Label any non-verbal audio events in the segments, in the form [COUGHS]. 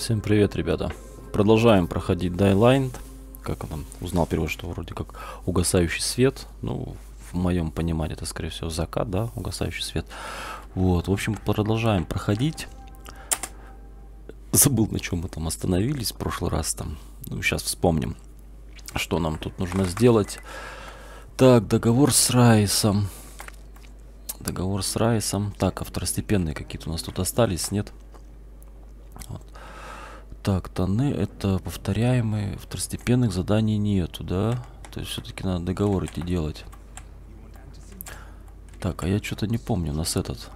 Всем привет, ребята. Продолжаем проходить Daylight. Как он узнал первое, что вроде как угасающий свет. Ну, в моем понимании это, скорее всего, закат, да, угасающий свет. Вот, в общем, продолжаем проходить. Забыл, на чем мы там остановились в прошлый раз там. Ну, сейчас вспомним, что нам тут нужно сделать. Так, договор с Райсом. Договор с Райсом. Так, а второстепенные какие-то у нас тут остались, нет? Вот. Так, тоны это повторяемые, второстепенных заданий нету, да? То есть все-таки надо договор эти делать. Так, а я что-то не помню, у нас этот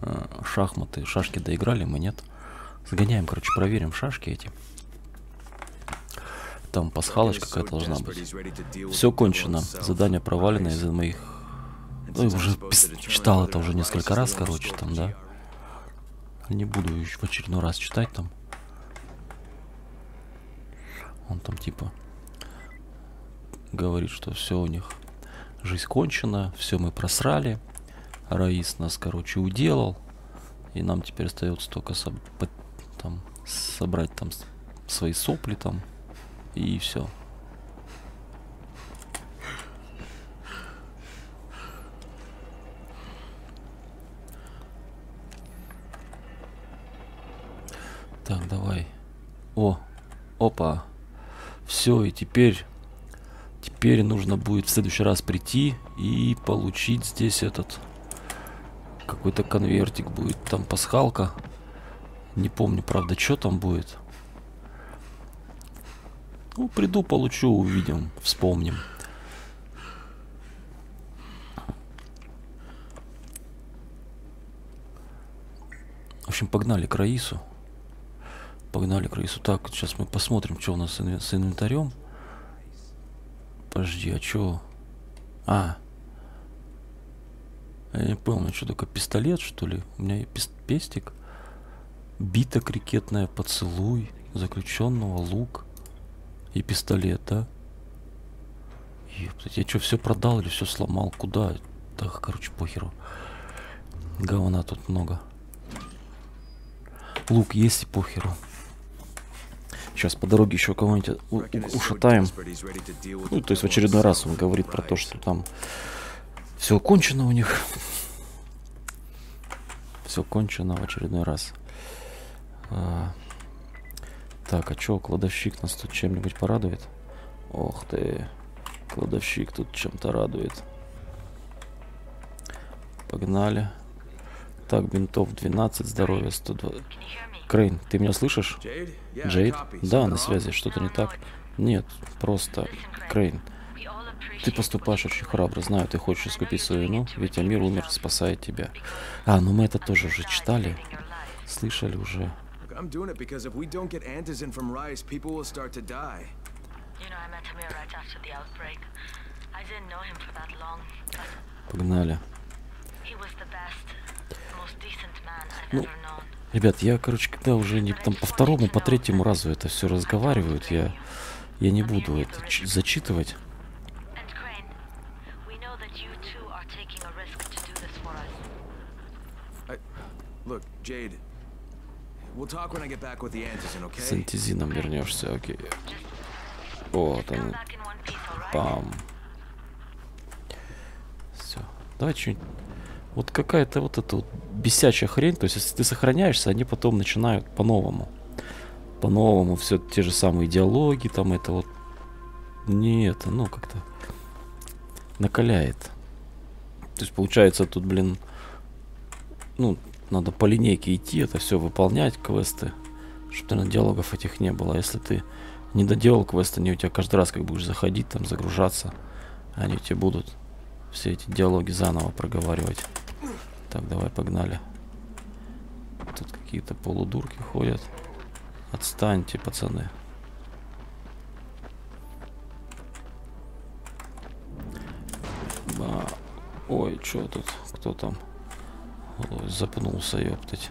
э, шахматы, шашки доиграли мы, нет? Сгоняем, короче, проверим шашки эти. Там пасхалочка какая-то должна быть. Все кончено. Задание провалено из-за моих... Ну, я уже читал это уже несколько раз, короче, там, да? Не буду еще в очередной раз читать там. Он там типа говорит, что все у них жизнь кончена, все мы просрали. Раис нас, короче, уделал. И нам теперь остается только соб там, собрать там свои сопли там. И все. Так, давай. О, опа. Все, и теперь... Теперь нужно будет в следующий раз прийти и получить здесь этот... Какой-то конвертик будет. Там пасхалка. Не помню, правда, что там будет. Ну, приду, получу, увидим, вспомним. В общем, погнали к Раису. Погнали к Раису. Так, сейчас мы посмотрим, что у нас с инвентарем. Подожди, а что? А. Я не помню, что такое пистолет, что ли? У меня есть пестик. Бита крикетная, поцелуй, заключенного, лук и пистолет, да? Ёптать, я что, все продал или все сломал? Куда? Так, короче, похеру. Говна тут много. Лук есть и похеру. Сейчас по дороге еще кого-нибудь ушатаем. Ну, то есть в очередной раз он говорит про то, что там все кончено у них. Все кончено в очередной раз. А, так, а что, кладовщик нас тут чем-нибудь порадует? Ох ты, кладовщик тут чем-то радует. Погнали. Так, бинтов 12, здоровье 120. Крейн, ты меня слышишь? Джейд? Да, на связи. Что-то не так? Нет, просто... Крейн, ты поступаешь очень храбро. Знаю, ты хочешь искупить свою вину, ведь Амир умер, спасая тебя. А, ну мы это тоже уже читали. Слышали уже. Погнали. Ну. Ребят, я, короче, когда уже не там по второму, по третьему разу это все разговаривают, я, я не буду это зачитывать. С антизином вернешься, окей. Вот он. Пам. Все. Давай что-нибудь вот какая-то вот эта вот бесячая хрень. То есть, если ты сохраняешься, они потом начинают по-новому. По-новому все те же самые диалоги, там это вот не это, ну как-то накаляет. То есть получается тут, блин, ну, надо по линейке идти, это все выполнять, квесты, чтобы, на диалогов этих не было. Если ты не доделал квесты, они у тебя каждый раз как будешь заходить, там, загружаться, они у тебя будут все эти диалоги заново проговаривать. Так, давай погнали. Тут какие-то полудурки ходят. Отстаньте, пацаны. Ба. Ой, что тут? Кто там? Ой, запнулся, ёптать.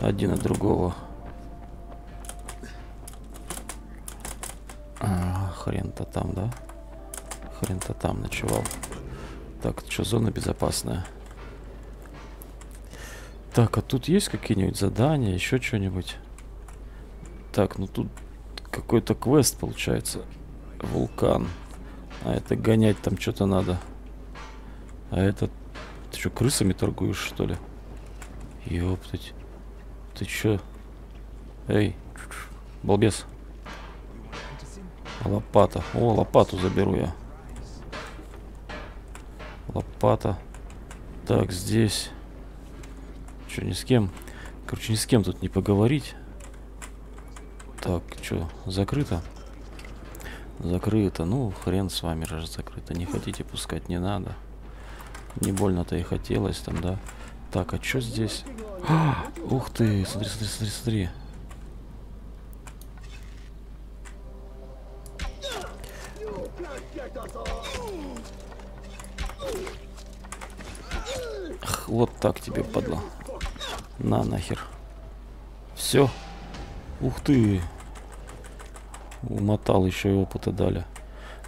Один от другого. А, хрен-то там, да? Хрен-то там ночевал. Так, что, зона безопасная. Так, а тут есть какие-нибудь задания, еще что-нибудь? Так, ну тут какой-то квест получается. Вулкан. А это гонять там что-то надо. А это... Ты что, крысами торгуешь, что ли? Ёптать. Ты чё? Эй, балбес. Лопата. О, лопату заберу я. Лопата. Так, здесь. Что, ни с кем? Короче, ни с кем тут не поговорить. Так, что, закрыто? Закрыто. Ну, хрен с вами же закрыто. Не хотите пускать, не надо. Не больно-то и хотелось там, да? Так, а что здесь? А, ух ты, смотри, смотри, смотри, смотри. Так тебе, падла. На нахер. Все. Ух ты. Умотал еще и опыта дали.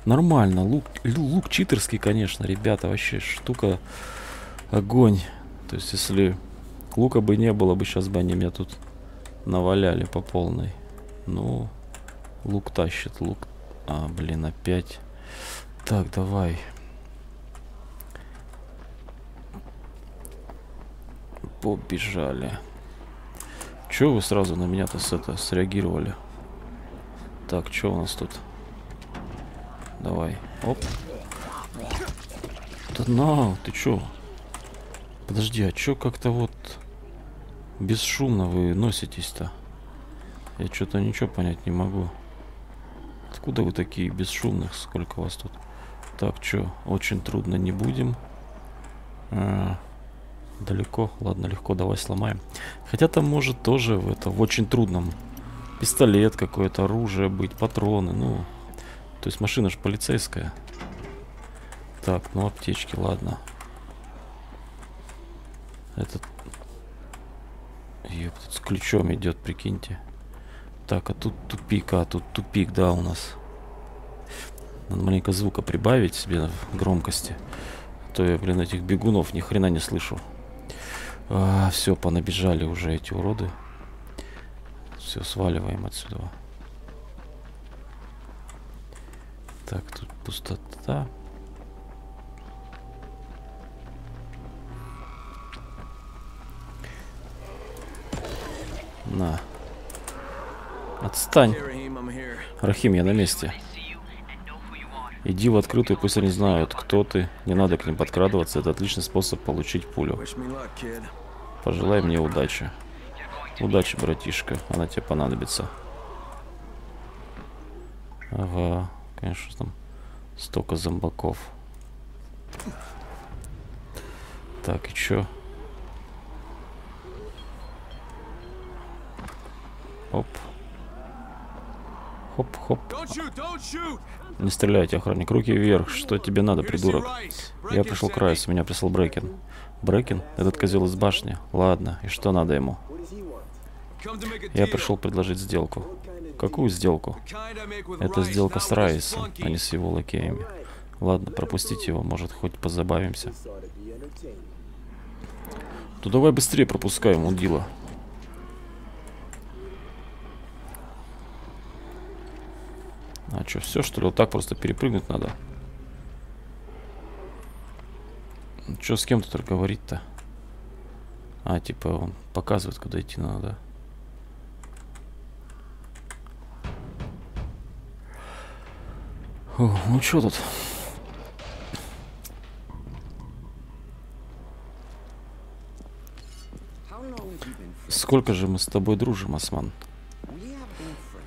Нормально. Лук, лук читерский, конечно, ребята. Вообще штука огонь. То есть, если лука бы не было бы, сейчас бы они меня тут наваляли по полной. Ну, лук тащит. Лук... А, блин, опять. Так, давай. Побежали. Чего вы сразу на меня-то с это среагировали? Так, что у нас тут? Давай. Оп. Да на, ты чё? Подожди, а чё как-то вот бесшумно вы носитесь-то? Я что-то ничего понять не могу. Откуда вы такие бесшумных? Сколько вас тут? Так, что, очень трудно не будем. А, далеко? Ладно, легко, давай сломаем. Хотя там может тоже в это в очень трудном пистолет какое-то, оружие быть, патроны, ну. То есть машина же полицейская. Так, ну аптечки, ладно. Этот... Ёп, с ключом идет, прикиньте. Так, а тут тупик, а тут тупик, да, у нас. Надо маленько звука прибавить себе громкости. А то я, блин, этих бегунов ни хрена не слышу. А, все, понабежали уже эти уроды. Все, сваливаем отсюда. Так, тут пустота. На. Отстань. Рахим, я на месте. Иди в открытую, пусть они знают, кто ты. Не надо к ним подкрадываться. Это отличный способ получить пулю. Пожелай мне удачи. Удачи, братишка. Она тебе понадобится. Ага, конечно, там столько зомбаков. Так, и чё? Оп. Хоп-хоп. Не стреляйте, охранник. Руки вверх. Что тебе надо, придурок? Я пришел к Райсу. Меня прислал Брекин. Брекин? Этот козел из башни? Ладно. И что надо ему? Я пришел предложить сделку. Какую сделку? Это сделка с Райсом, а не с его лакеями. Ладно, пропустите его, может, хоть позабавимся. Ну давай быстрее пропускаем, мудила. А что, все что ли? Вот так просто перепрыгнуть надо? Что с кем тут говорить-то? А, типа он показывает, куда идти надо, О, ну что тут? Сколько же мы с тобой дружим, Осман?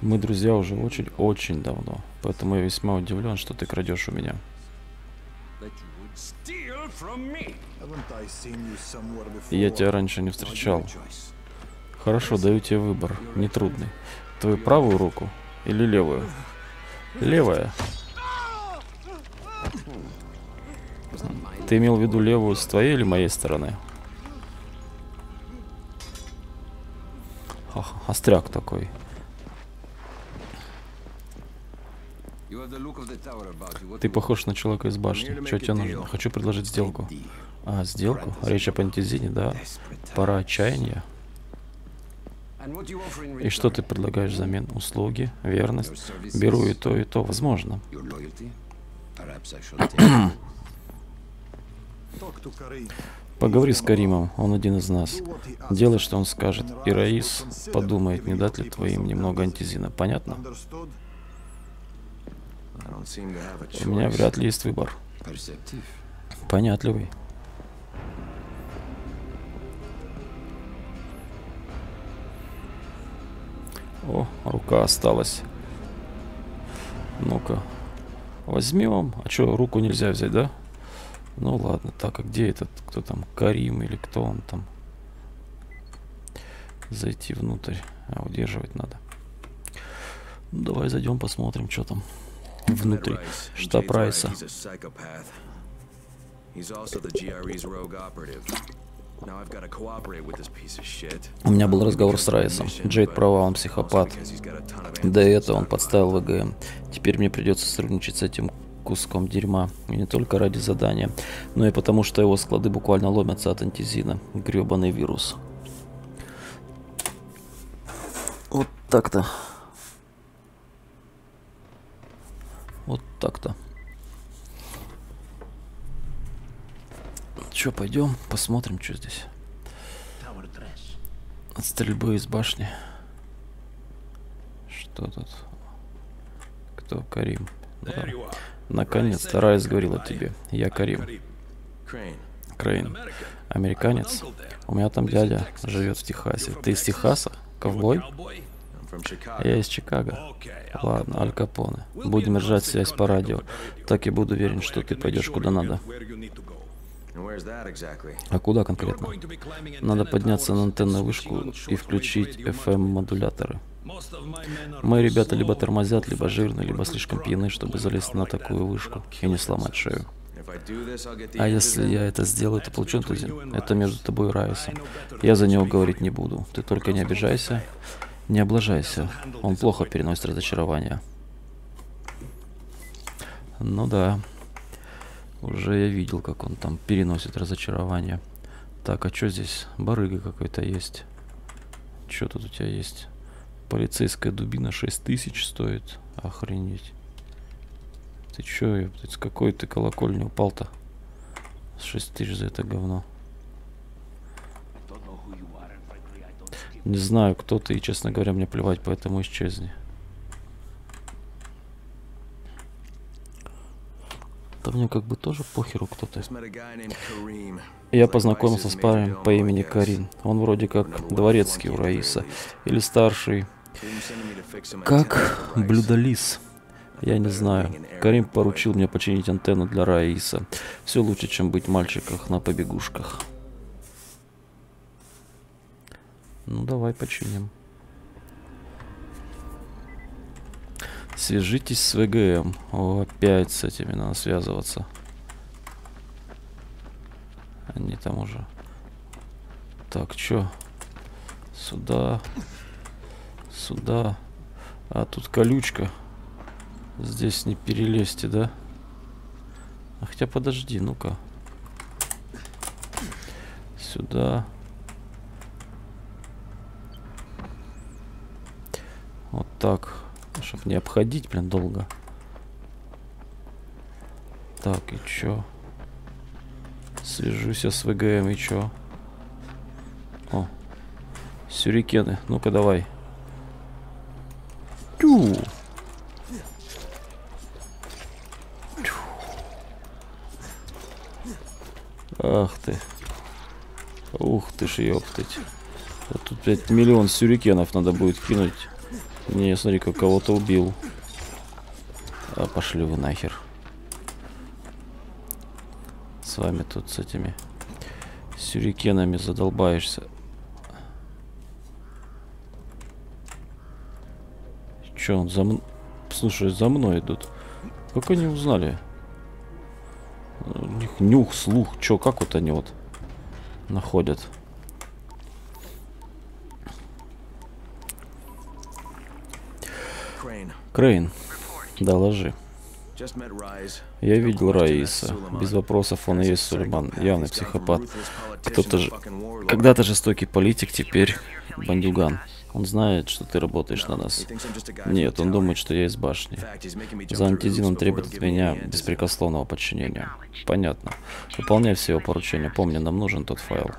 Мы друзья уже очень-очень давно, поэтому я весьма удивлен, что ты крадешь у меня. Я тебя раньше не встречал. Хорошо, даю тебе выбор, нетрудный. Твою правую руку или левую? Левая. Ты имел в виду левую с твоей или моей стороны? Ах, остряк такой. Ты похож на человека из башни. Что тебе нужно? Хочу предложить сделку. А, сделку? Речь о пантизине, да. Пора отчаяния. И что ты предлагаешь взамен? Услуги, верность? Беру и то, и то. Возможно. [COUGHS] Поговори с Каримом, он один из нас. Делай, что он скажет. И Раис подумает, не дать ли твоим немного антизина. Понятно? У меня вряд ли есть выбор. Понятливый. О, рука осталась. Ну-ка. Возьмем. А что, руку нельзя взять, да? Ну ладно, так, а где этот, кто там, Карим или кто он там? Зайти внутрь. А, удерживать надо. Ну, давай зайдем, посмотрим, что там внутри. Штаб Райса. У меня был разговор с Райсом. Джейд права, он психопат. Да и это он подставил ВГМ. Теперь мне придется сотрудничать с этим куском дерьма. И не только ради задания, но и потому, что его склады буквально ломятся от антизина. Гребаный вирус. Вот так-то. Вот так-то. Че, пойдем, посмотрим, что здесь. От стрельбы из башни. Что тут? Кто? Карим. Да. Наконец-то Райс говорил о тебе. Я Карим. Крейн. Американец. У меня там дядя живет в Техасе. Ты из Техаса? Ковбой? Я из Чикаго. Ладно, Аль Капоне. Будем держать связь по радио. Так и буду уверен, что ты пойдешь куда надо. А куда конкретно? Надо подняться на антенную вышку и включить FM-модуляторы. Мои ребята либо тормозят, либо жирные, либо слишком пьяны, чтобы залезть на такую вышку и не сломать шею. А если я это сделаю, то получу энтузиазм. Это между тобой и Райсом. Я за него говорить не буду. Ты только не обижайся. Не облажайся. Он плохо переносит разочарование. Ну да. Уже я видел, как он там переносит разочарование. Так, а что здесь? Барыга какой-то есть. Что тут у тебя есть? Полицейская дубина 6000 стоит. Охренеть. Ты чё, с какой ты колокольни упал-то? 6 тысяч за это говно. Не знаю, кто ты, и, честно говоря, мне плевать, поэтому исчезни. Да мне как бы тоже похеру кто то Я познакомился с парнем по имени Карин. Он вроде как дворецкий у Раиса. Или старший. Как блюдолис. Я не знаю. Карим поручил мне починить антенну для Раиса. Все лучше, чем быть мальчиках на побегушках. Ну, давай починим. Свяжитесь с ВГМ. О, опять с этими надо связываться. Они там уже. Так, чё? Сюда. Сюда. А, тут колючка. Здесь не перелезьте, да? А хотя подожди, ну-ка. Сюда. Вот так. Чтоб не обходить, блин, долго. Так, и чё? Свяжусь я с ВГМ, и чё? О, сюрикены. Ну-ка, давай. Тю. Ах ты. Ух ты ж, ёптать. Вот тут, блядь, миллион сюрикенов надо будет кинуть. Не, смотри, как кого-то убил. А, пошли вы нахер. С вами тут с этими сюрикенами задолбаешься. Че, он за мной... Слушай, за мной идут. Как они узнали? У них нюх, слух. Че, как вот они вот находят? Крейн, доложи. Я видел Раиса. Без вопросов он и есть Сулейман. Явный психопат. Кто-то же... Когда-то жестокий политик, теперь бандюган. Он знает, что ты работаешь на нас. Нет, он думает, что я из башни. За антидином требует от меня беспрекословного подчинения. Понятно. Выполняй все его поручения. Помни, нам нужен тот файл.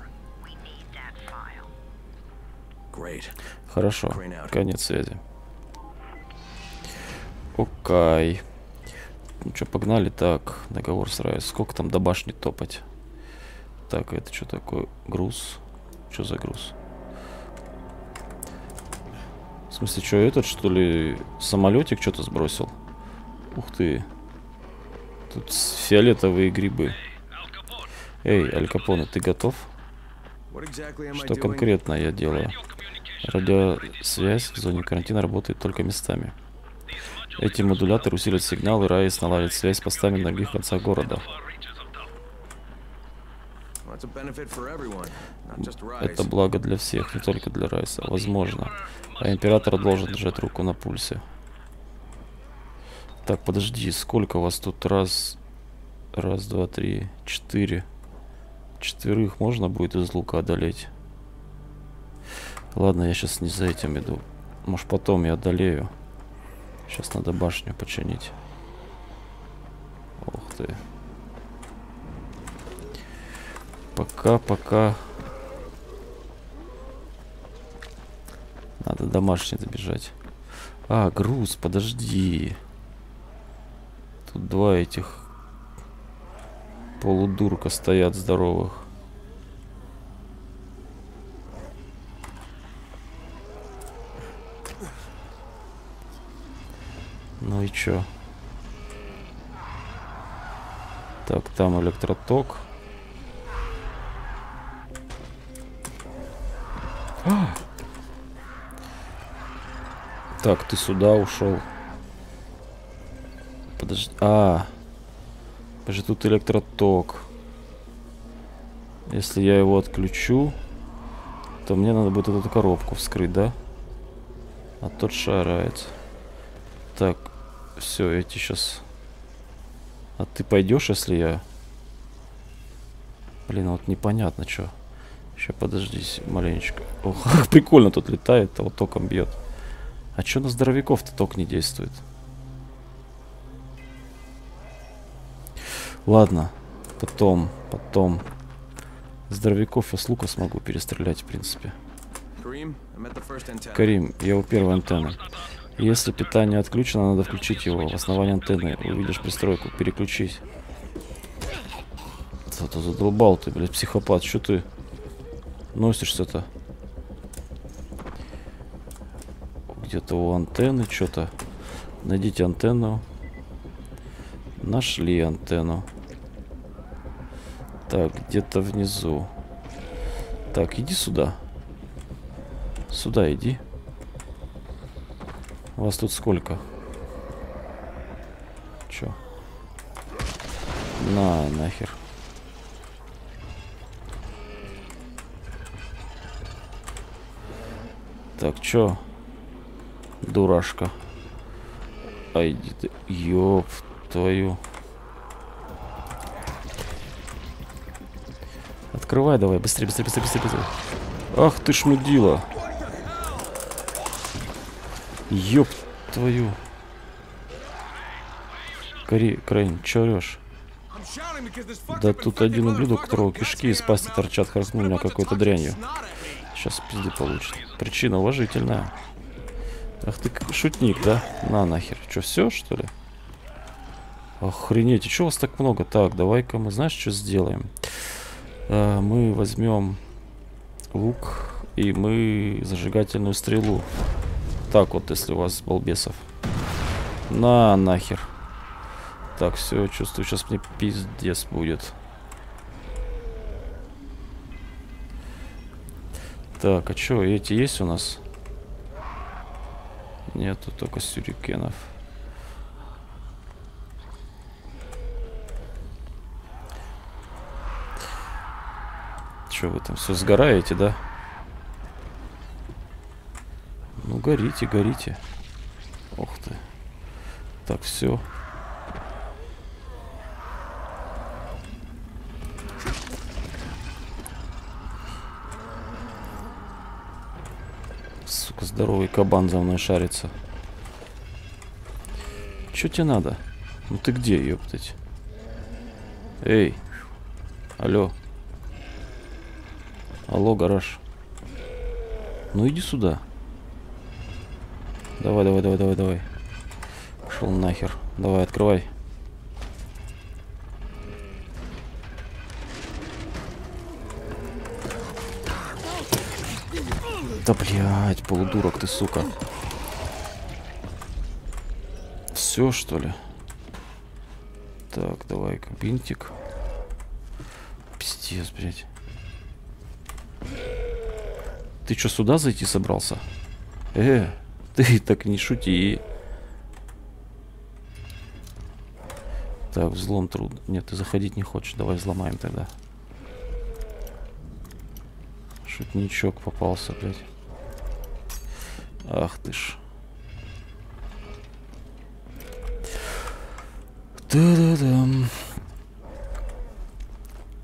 Хорошо. Конец связи. Окей. Ну что, погнали. Так, договор с. Сколько там до башни топать? Так, это что такое? Груз? Что за груз? В смысле, что, этот, что ли, самолетик что-то сбросил? Ух ты. Тут фиолетовые грибы. Эй, Аль Капоне, ты готов? Что конкретно я делаю? Радиосвязь в зоне карантина работает только местами. Эти модуляторы усилят сигнал, и Райс наладит связь с постами на других концах города. Это благо для всех, не только для Райса. Возможно. А император должен держать руку на пульсе. Так, подожди, сколько у вас тут? Раз, раз, два, три, четыре. Четверых можно будет из лука одолеть? Ладно, я сейчас не за этим иду. Может, потом я одолею. Сейчас надо башню починить. Ух ты. Пока, пока. Надо домашний добежать. А, груз, подожди. Тут два этих полудурка стоят здоровых. Ну и чё? Так, там электроток. А! Так, ты сюда ушел. Подожди. А. Подожди, тут электроток. Если я его отключу, то мне надо будет эту коробку вскрыть, да? А тот шарается. Так, все, эти сейчас... А ты пойдешь, если я... Блин, вот непонятно, что. Сейчас, подожди маленечко. Ох, [LAUGHS] прикольно тут летает, а вот током бьет. А что на здоровяков-то ток не действует? Ладно, потом, потом. Здоровяков я с лука смогу перестрелять, в принципе. Карим, я у первой антенны. Если питание отключено, надо включить его. В основании антенны увидишь пристройку. Переключись. Зато задолбал ты, блядь, психопат. Что ты носишься-то? Где-то у антенны что-то. Найдите антенну. Нашли антенну. Так, где-то внизу. Так, иди сюда. Сюда иди. Вас тут сколько? Чё? На, нахер. Так, чё? Дурашка. Ай, иди ты. Ёп твою. Открывай давай, быстрее, быстрее, быстрее, быстрее, быстрее. Ах ты шмудила. Ёб твою. Кори, Крейн, чё орёшь? Да тут один ублюдок, которого кишки из пасти торчат, храснул меня какой-то дрянью. Сейчас пизды получит. Причина уважительная. Ах ты шутник, да? На нахер. Чё, все что ли? Охренеть, и чё у вас так много? Так, давай-ка мы, знаешь, что сделаем? А, мы возьмем лук и мы зажигательную стрелу так вот, если у вас балбесов. На, нахер. Так, все, чувствую, сейчас мне пиздец будет. Так, а что, эти есть у нас? Нету только сюрикенов. Что вы там все сгораете, да? Ну, горите, горите. Ух ты. Так, все. Сука, Здоровый кабан за мной шарится. Что тебе надо? Ну ты где, ёптать? Эй! Алло. Алло, гараж. Ну иди сюда. Давай, давай, давай, давай, давай. Пошел нахер. Давай, открывай. Да блядь, полудурок ты, сука. Все, что ли? Так, давай-ка бинтик. Пиздец, блядь. Ты что, сюда зайти собрался? Э, ты [LAUGHS] так не шути. Так, взлом трудно. Нет, ты заходить не хочешь. Давай взломаем тогда. Шутничок попался, блядь. Ах ты ж. Да-да-да.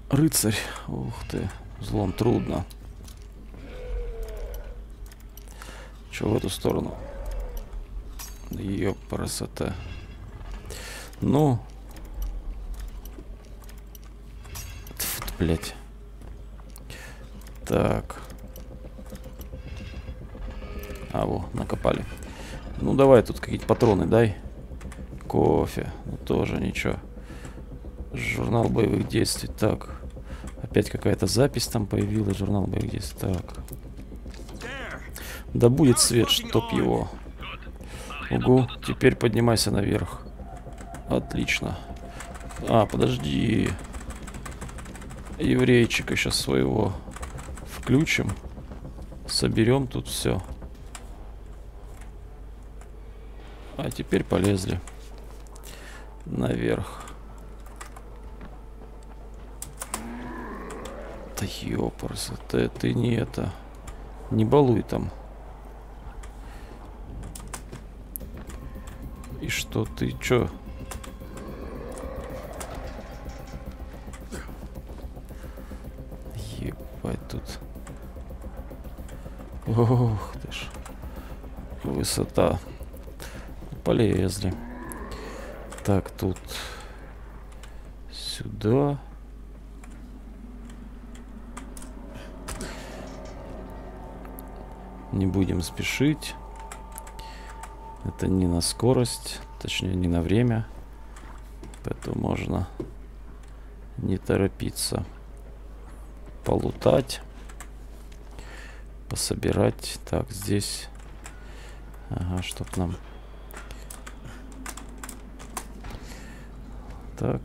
Рыцарь. Ух ты. Взлом трудно. Че в эту сторону? Ёп, красота. Ну. Тьфу, блядь. Так. А, во, накопали. Ну, давай тут какие-то патроны дай. Кофе. Ну, тоже ничего. Журнал боевых действий. Так. Опять какая-то запись там появилась. Журнал боевых действий. Так. Да будет свет, чтоб его. Угу. Теперь поднимайся наверх. Отлично. А, подожди. Еврейчика сейчас своего включим. Соберем тут все. А теперь полезли наверх. Да ёпарс, это ты не это. Не балуй там. Что ты, чё? Ебать тут. Ох ты ж. Высота полезли. Так, тут сюда. Не будем спешить. Это не на скорость, точнее не на время. Поэтому можно не торопиться. Полутать. Пособирать. Так, здесь. Ага, чтоб нам Так.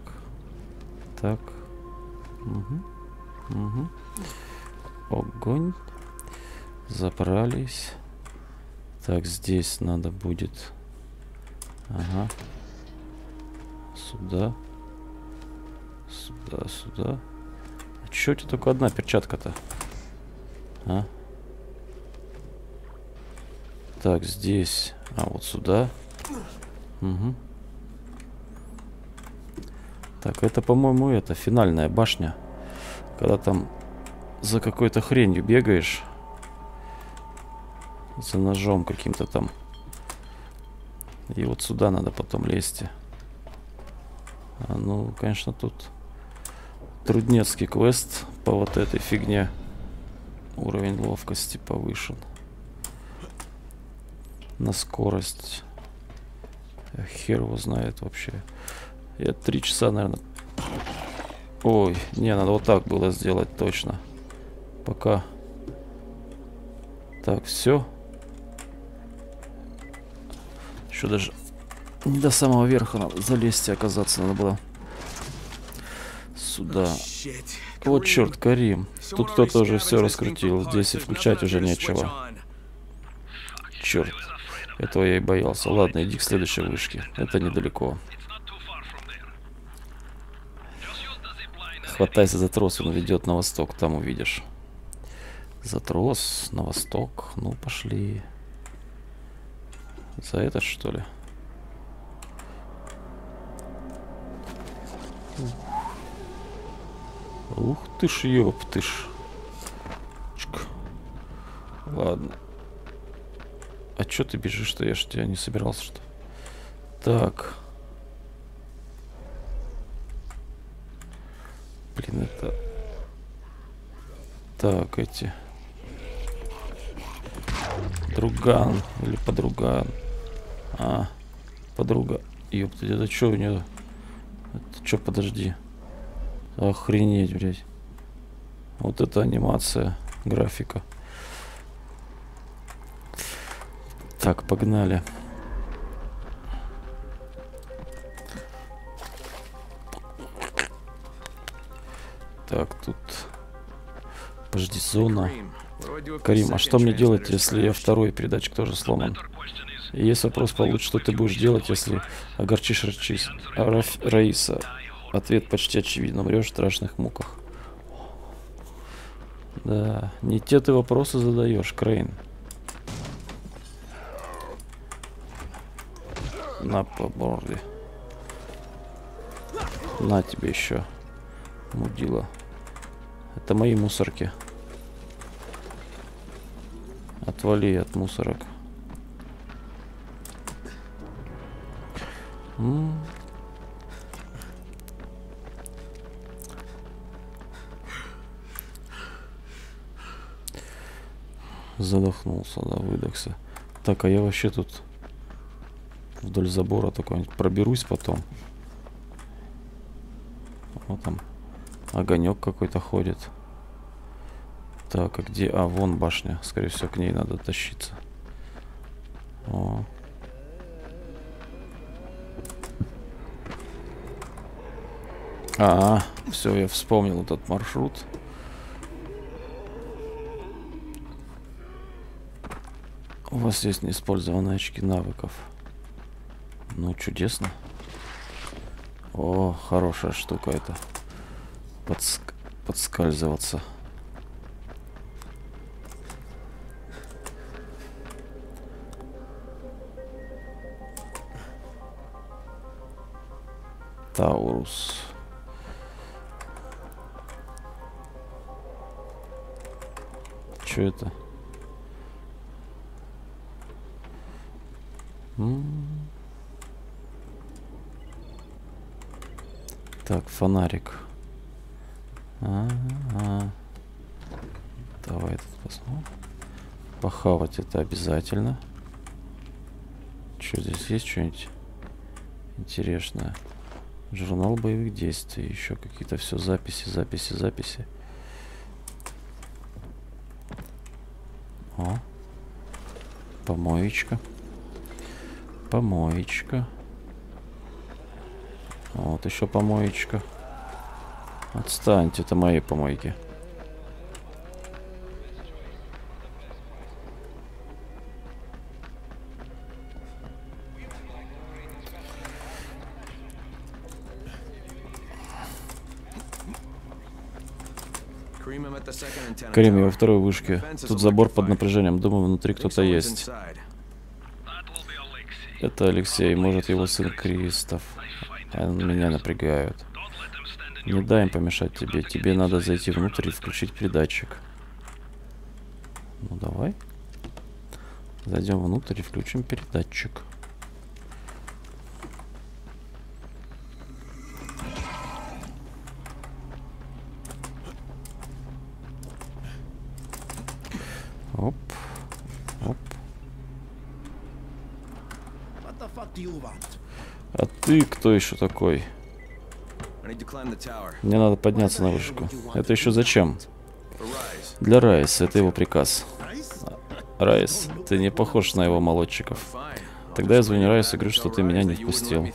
Так. Угу. Угу. Огонь. Забрались. Так, здесь надо будет... Ага. Сюда. Сюда, сюда. А чё у тебя только одна перчатка-то? А? Так, здесь. А, вот сюда. Угу. Так, это, по-моему, это финальная башня. Когда там за какой-то хренью бегаешь. За ножом каким-то там. И вот сюда надо потом лезть. А, ну, конечно, тут труднецкий квест по вот этой фигне. Уровень ловкости повышен. На скорость. Хер его знает вообще. Я три часа, наверное... Ой, не, надо вот так было сделать точно. Пока. Так, все. Еще даже не до самого верха надо залезть и оказаться надо было. Сюда. Вот черт, Карим. Тут кто-то уже все раскрутил. Здесь и включать уже нечего. Черт. Этого я и боялся. Ладно, иди к следующей вышке. Это недалеко. Хватайся за трос, он ведет на восток, там увидишь. За трос, на восток. Ну, пошли. За этот, что ли? Ух ты ж, ёб ты ж. Ладно. А чё ты бежишь, что я ж тебя не собирался, что Так. Блин, это... Так, эти... Друган или подруган. А, подруга. Ёпта, это что у нее? Это что, подожди. Охренеть, блядь. Вот это анимация, графика. Так, погнали. Так, тут... Подожди, зона. Карим, а что мне делать, если я второй передатчик тоже сломан? И есть вопрос получше, что ты будешь делать, если огорчишь Рачис? А Раиса. Ответ почти очевиден. Умрешь в страшных муках. Да, не те ты вопросы задаешь, Крейн. На по морде. На тебе еще. Мудила. Это мои мусорки. Отвали от мусорок. Задохнулся, да, выдохся. Так, а я вообще тут вдоль забора такой проберусь потом. Вот там огонек какой-то ходит. Так, а где? А, вон башня. Скорее всего, к ней надо тащиться. О. А, все, я вспомнил этот маршрут. У вас есть неиспользованные очки навыков. Ну, чудесно. О, хорошая штука это. Подск подскальзываться. Таурус. Что это? Так, фонарик. А -а -а. Давай этот посмотрим. Похавать это обязательно. Что здесь есть что-нибудь интересное? Журнал боевых действий. Еще какие-то все записи, записи, записи. О. Помоечка. Помоечка. Вот еще помоечка. Отстаньте, это мои помойки. Карим, я во второй вышке. Тут забор под напряжением. Думаю, внутри кто-то есть. Это Алексей, может его сын Кристоф. Они меня напрягают. Не дай им помешать тебе. Тебе надо зайти внутрь и включить передатчик. Ну давай. Зайдем внутрь и включим передатчик. А ты кто еще такой? Мне надо подняться на вышку. Это еще зачем? Для Райс. Это его приказ. Райс, ты не похож на его молодчиков. Тогда я звоню Райс и говорю, что ты меня не впустил.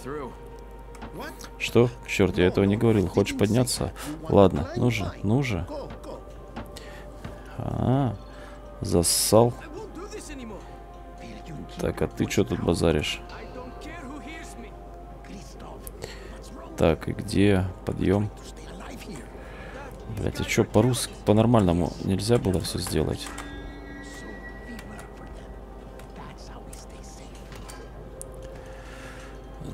Что? Черт, я этого не говорил. Хочешь подняться? Ладно, ну же, ну же. -а, -а зассал. Так, а ты что тут базаришь? Так, и где подъем? Блять, а что, по-русски, по-нормальному нельзя было все сделать?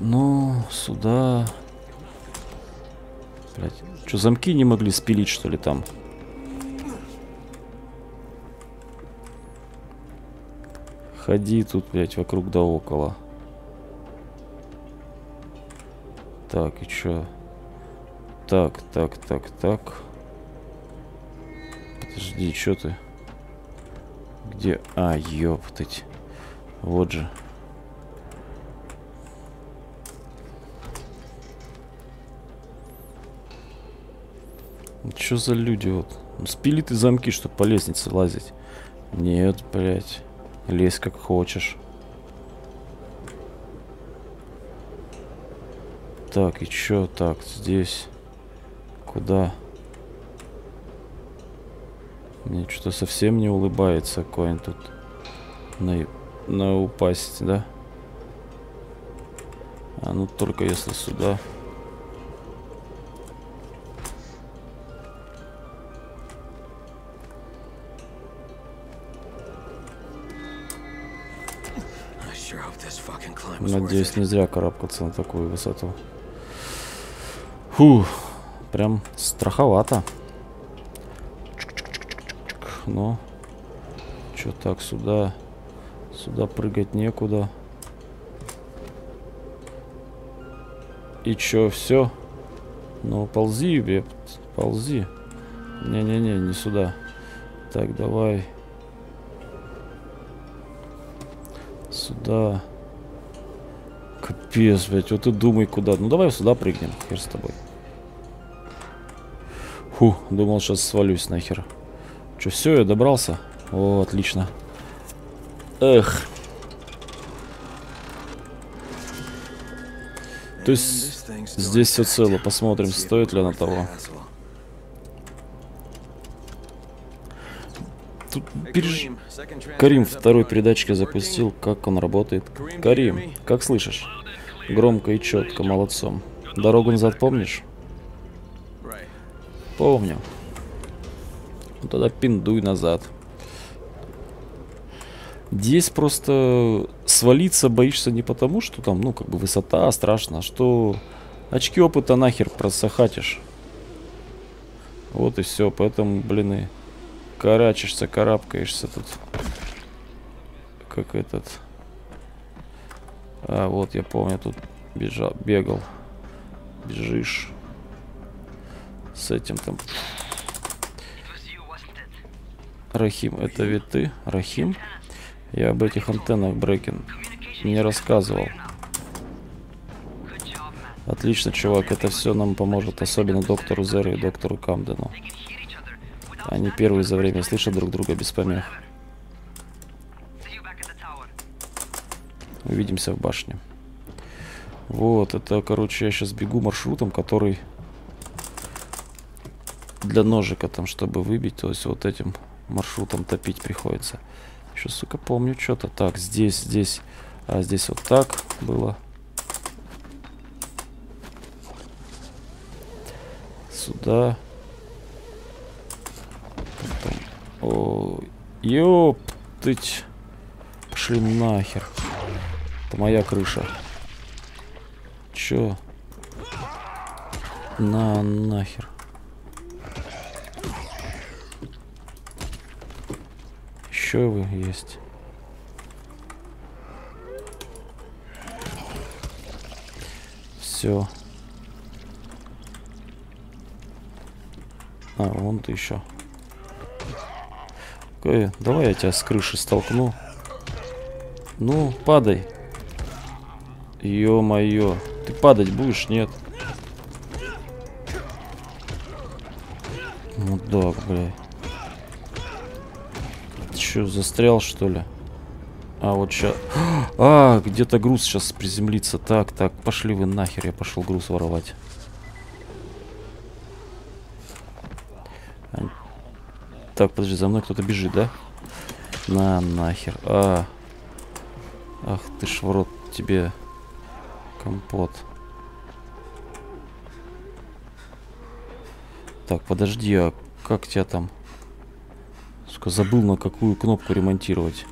Ну, сюда... Блять, что, замки не могли спилить, что ли, там? Ходи тут, блядь, вокруг да около. Так, и чё? Так, так, так, так. Подожди, чё ты? Где? А, ёптать. Вот же. Что за люди вот? Спили ты замки, чтобы по лестнице лазить. Нет, блядь. Лезь как хочешь. Так, и чё так, здесь? Куда? Мне что-то совсем не улыбается коин тут. На, на упасть, да? А ну только если сюда. Надеюсь, не зря карабкаться на такую высоту. Фу, прям страховато. Ну, что так, сюда, сюда прыгать некуда. И чё, все? Ну, ползи, веп, ползи. Не-не-не, не сюда. Так, давай. Сюда. Капец, блядь, вот ты думай куда. Ну давай сюда прыгнем, хер с тобой. Фу, думал, сейчас свалюсь нахер. Че, все, я добрался? О, отлично. Эх. То есть здесь все цело. Посмотрим, стоит ли она того. Тут переж... Карим второй передатчик запустил. Как он работает? Карим, как слышишь? Громко и четко, молодцом. Дорогу назад помнишь? Помню. Ну, тогда пиндуй назад. Здесь просто свалиться боишься не потому, что там, ну, как бы высота страшно, а что очки опыта нахер просохатишь. Вот и все, поэтому, блин, и карачишься, карабкаешься тут. Как этот... А, вот, я помню, тут бежал, бегал. Бежишь. С этим там... Рахим, это ведь ты? Рахим? Я об этих антеннах Брекин не рассказывал. Отлично, чувак, это все нам поможет, особенно доктору Зеру и доктору Камдену. Они первые за время слышат друг друга без помех. Увидимся в башне. Вот, это, короче, я сейчас бегу маршрутом, который для ножика там, чтобы выбить, то есть вот этим маршрутом топить приходится. Еще, сука, помню что-то. Так, здесь, здесь, а здесь вот так было. Сюда. Потом. О, ёптыть. Пошли нахер. Это моя крыша. Чё? На нахер. Еще вы есть. Все. А, вон ты еще. Ой, давай я тебя с крыши столкну. Ну, падай. Ё-моё. Ты падать будешь? Нет. Мудак, блядь. Че, застрял, что ли? А, вот сейчас... [GASPS] А, где-то груз сейчас приземлится. Так, так, пошли вы нахер. Я пошел груз воровать. Так, подожди, за мной кто-то бежит, да? На, нахер. А. Ах ты ж в рот тебе компот. Так, подожди, а как тебя там? Сука, забыл на какую кнопку ремонтировать.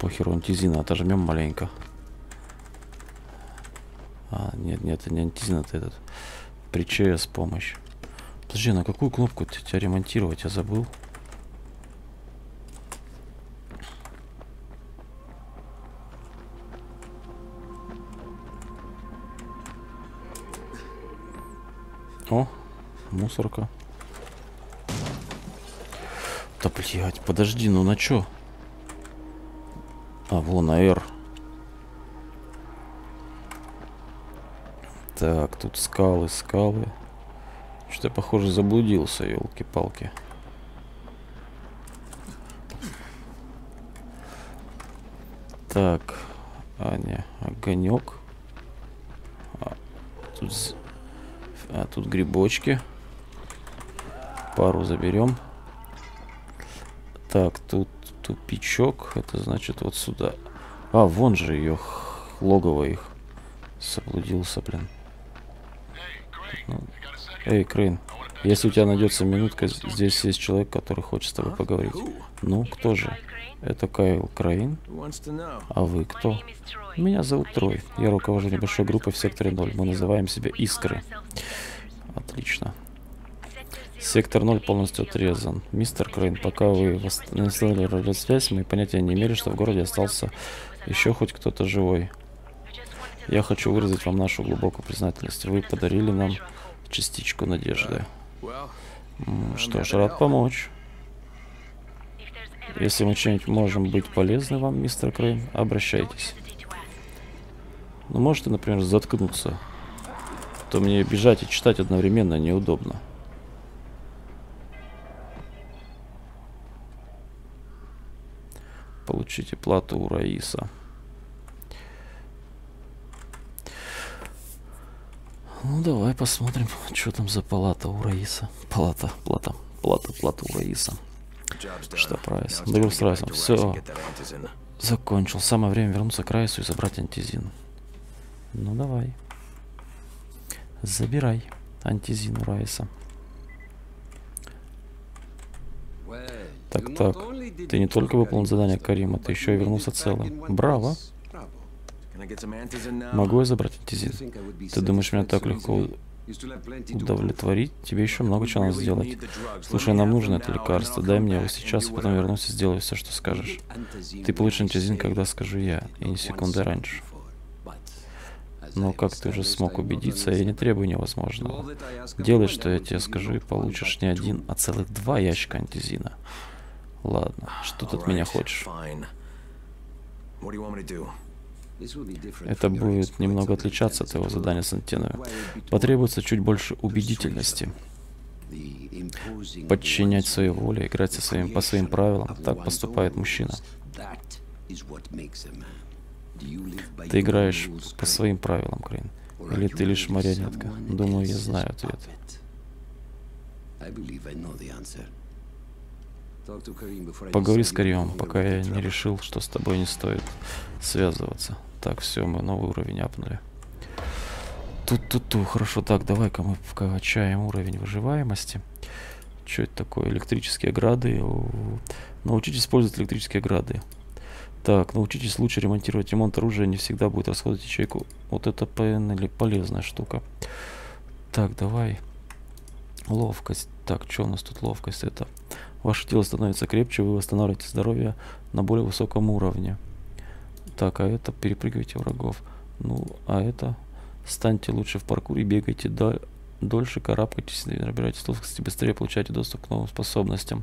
Похеру, антизина отожмем маленько. А, нет, нет, это не антизина, это этот. При ЧС помощь. Подожди, на какую кнопку тебя ремонтировать? Я забыл. Мусорка. Да, блядь, подожди, ну на чё? А, вон, АР. Так, тут скалы, скалы. Что-то я, похоже, заблудился, елки-палки. Так, а, не, огонек. А, тут, а, тут грибочки. Пару заберем. Так, тут тупичок. Это значит вот сюда. А, вон же ее логово их. Заблудился, блин. Ну, эй, Крейн, если у тебя найдется минутка, здесь есть человек, который хочет с тобой поговорить. Ну, кто же? Это Кайл Крейн. А вы кто? Меня зовут Трой. Я руковожу небольшой группой в секторе 0. Мы называем себя Искры. Отлично. Сектор 0 полностью отрезан. Мистер Крейн, пока вы восстановили радиосвязь, мы понятия не имели, что в городе остался еще хоть кто-то живой. Я хочу выразить вам нашу глубокую признательность. Вы подарили нам частичку надежды. Что ж, рад помочь. Если мы чем-нибудь можем быть полезны вам, мистер Крейн, обращайтесь. Ну, можете, например, заткнуться. То мне бежать и читать одновременно неудобно. Получите плату у Раиса. Ну, давай посмотрим, [LAUGHS] что там за палата у Раиса. Палата, плата, плата, плата у Раиса. Что прайс? Договор с Райсом. Все. Закончил. Самое время вернуться к Райсу и забрать антизин. Ну, давай. Забирай антизин у Райса. Так, так. Ты не только выполнил задание Карима, ты еще и вернулся целым. Браво. Могу я забрать антизин? Ты думаешь, меня так легко удовлетворить? Тебе еще много чего надо сделать. Слушай, нам нужно это лекарство. Дай мне его сейчас, а потом вернусь и сделаю все, что скажешь. Ты получишь антизин, когда скажу я, и не секунды раньше. Но как ты уже смог убедиться, я не требую невозможного. Делай, что я тебе скажу, и получишь не один, а целых два ящика антизина. Ладно, что ты от меня хочешь? Это будет немного отличаться от твоего задания с антенной. Потребуется чуть больше убедительности. Подчинять своей воле, играть со своим, по своим правилам. Так поступает мужчина. Ты играешь по своим правилам, Крейн. Или ты лишь марионетка? Думаю, я знаю ответ. Поговори с Каримом, пока я не решил, что с тобой не стоит связываться. Так, все, мы новый уровень апнули. Тут-тут-ту, хорошо, так, давай-ка мы вкачаем уровень выживаемости. Что это такое? Электрические грады. Научитесь использовать электрические грады. Так, научитесь лучше ремонтировать. Ремонт оружия не всегда будет расходовать ячейку. Вот это полезная штука. Так, давай. Ловкость. Так, что у нас тут ловкость? Это ваше тело становится крепче, вы восстанавливаете здоровье на более высоком уровне. Так, а это перепрыгивайте врагов. Ну, а это станьте лучше в паркуре, бегайте до, дольше, карабкайтесь, набирайте ловкости, быстрее получайте доступ к новым способностям.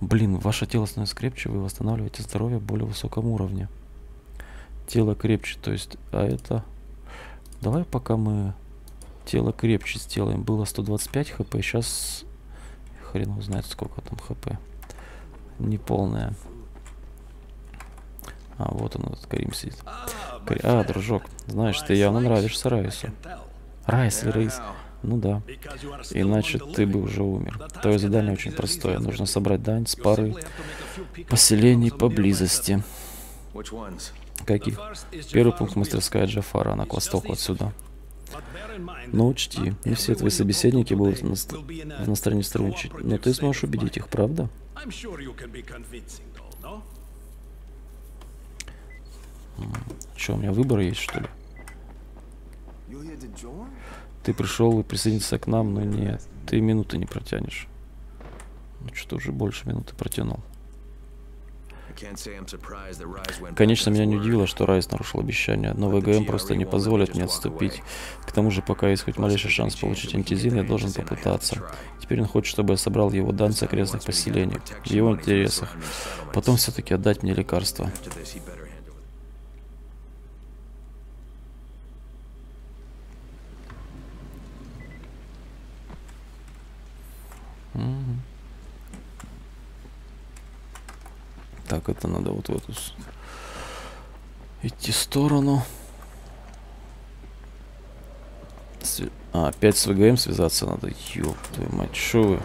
Блин, ваше тело становится крепче, вы восстанавливаете здоровье более высоком уровне. Тело крепче, то есть, а это... Давай пока мы тело крепче сделаем. Было 125 хп, сейчас хрен узнает сколько там хп. Неполное. А, вот он, этот Карим сидит. Кари... А, дружок, знаешь, ты явно нравишься Райсу. Райс Рейс? Ну да. Иначе ты бы уже умер. Твое задание очень простое. Нужно собрать дань с пары поселений поблизости. Каких? Первый пункт мастерская Джафара, она к востоку отсюда. Но учти, не все твои собеседники будут на, на стороне сотрудничать, но ты сможешь убедить их, правда? Что, у меня выбор есть, что ли? Ты пришел и присоединился к нам, но нет, ты минуты не протянешь. Ну, что-то уже больше минуты протянул. Конечно, меня не удивило, что Райс нарушил обещание, но ВГМ просто не позволит мне отступить. К тому же, пока есть хоть малейший шанс получить антизин, я должен попытаться. Теперь он хочет, чтобы я собрал его дан с окрестных поселений. В его интересах. Потом все-таки отдать мне лекарства. Так, это надо вот в эту идти сторону. Св... А, опять с ВГМ связаться надо. Ёб твою мать, шо вы?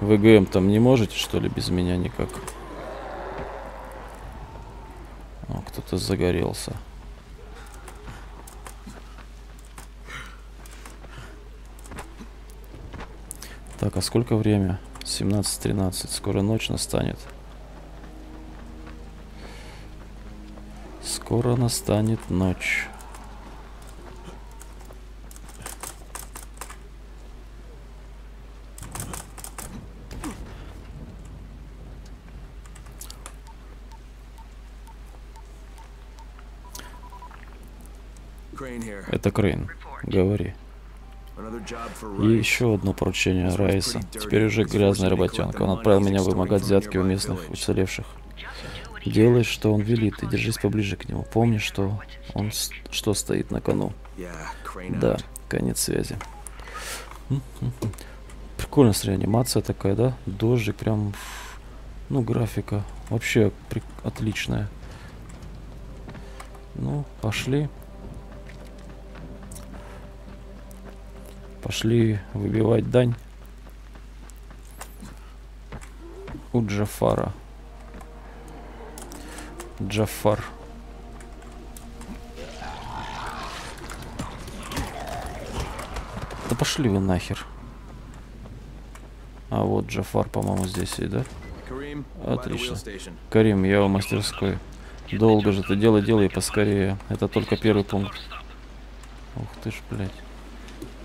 ВГМ там не можете, что ли, без меня никак? Кто-то загорелся. Так, а сколько время? 17.13. Скоро ночь настанет. Скоро настанет ночь. Это Крейн. Говори. И еще одно поручение Райса. Теперь уже грязная работенка. Он отправил меня вымогать взятки у местных уцелевших. Делай, что он велит, и держись поближе к нему. Помни, что он что стоит на кону. Да, конец связи. Прикольная реанимация такая, да? Дождик, прям, ну, графика. Вообще при... отличная. Ну, пошли. Пошли выбивать дань у Джафара. Джафар. Да пошли вы нахер. А вот Джафар, по-моему, здесь и, да? Отлично. Карим, я у мастерской. Долго же ты делай, делай поскорее. Это только первый пункт. Ух ты ж, блядь.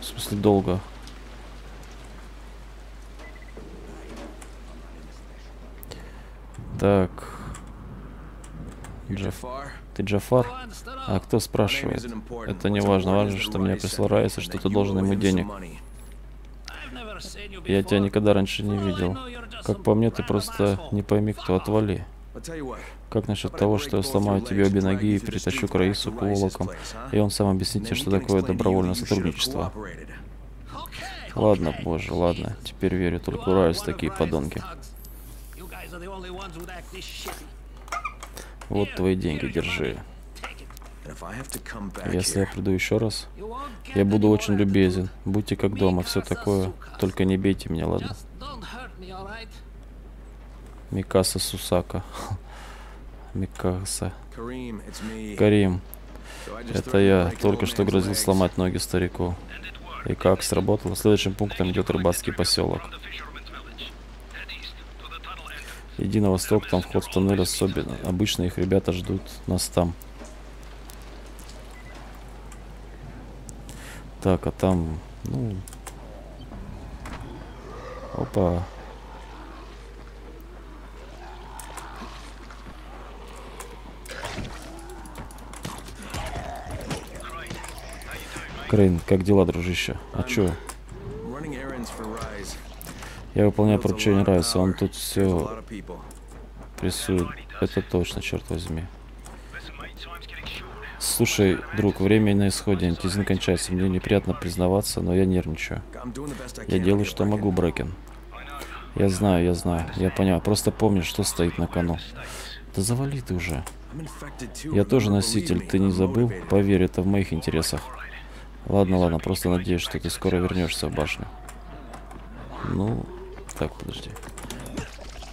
В смысле, долго. Так. Джефф. Ты Джафар? А кто спрашивает? Это не важно. Важно, что меня прислал Райс, и что ты должен ему денег. Я тебя никогда раньше не видел. Как по мне, ты просто не пойми, кто отвали. Как насчет того, что я сломаю тебе обе ноги и притащу к Раису к волокам, и он сам объяснит тебе, что такое добровольное сотрудничество? Ладно, боже, ладно. Теперь верю, только Райс такие подонки. Вот твои деньги, держи. Если я приду еще раз, я буду очень любезен. Будьте как дома, все такое. Только не бейте меня, ладно? Микаса Сусака. [LAUGHS] Микаса. Карим. Это я. Только что грозил сломать ноги старику. И как сработало? Следующим пунктом идет рыбацкий поселок. Иди на восток, там вход в тоннель особенно. Обычно их ребята ждут нас там. Так, а там, ну... Опа. Крейн, как дела, дружище? А чё? Я выполняю поручение Райса, он тут все прессует. Это точно, черт возьми. Слушай, друг, время на исходе, антизин кончается. Мне неприятно признаваться, но я нервничаю. Я делаю, что могу, Брэкен. Я знаю, я знаю. Я понял. Просто помни, что стоит на кону. Да завали ты уже. Я тоже носитель, ты не забыл? Поверь, это в моих интересах. Ладно, ладно, просто надеюсь, что ты скоро вернешься в башню. Ну, так, подожди.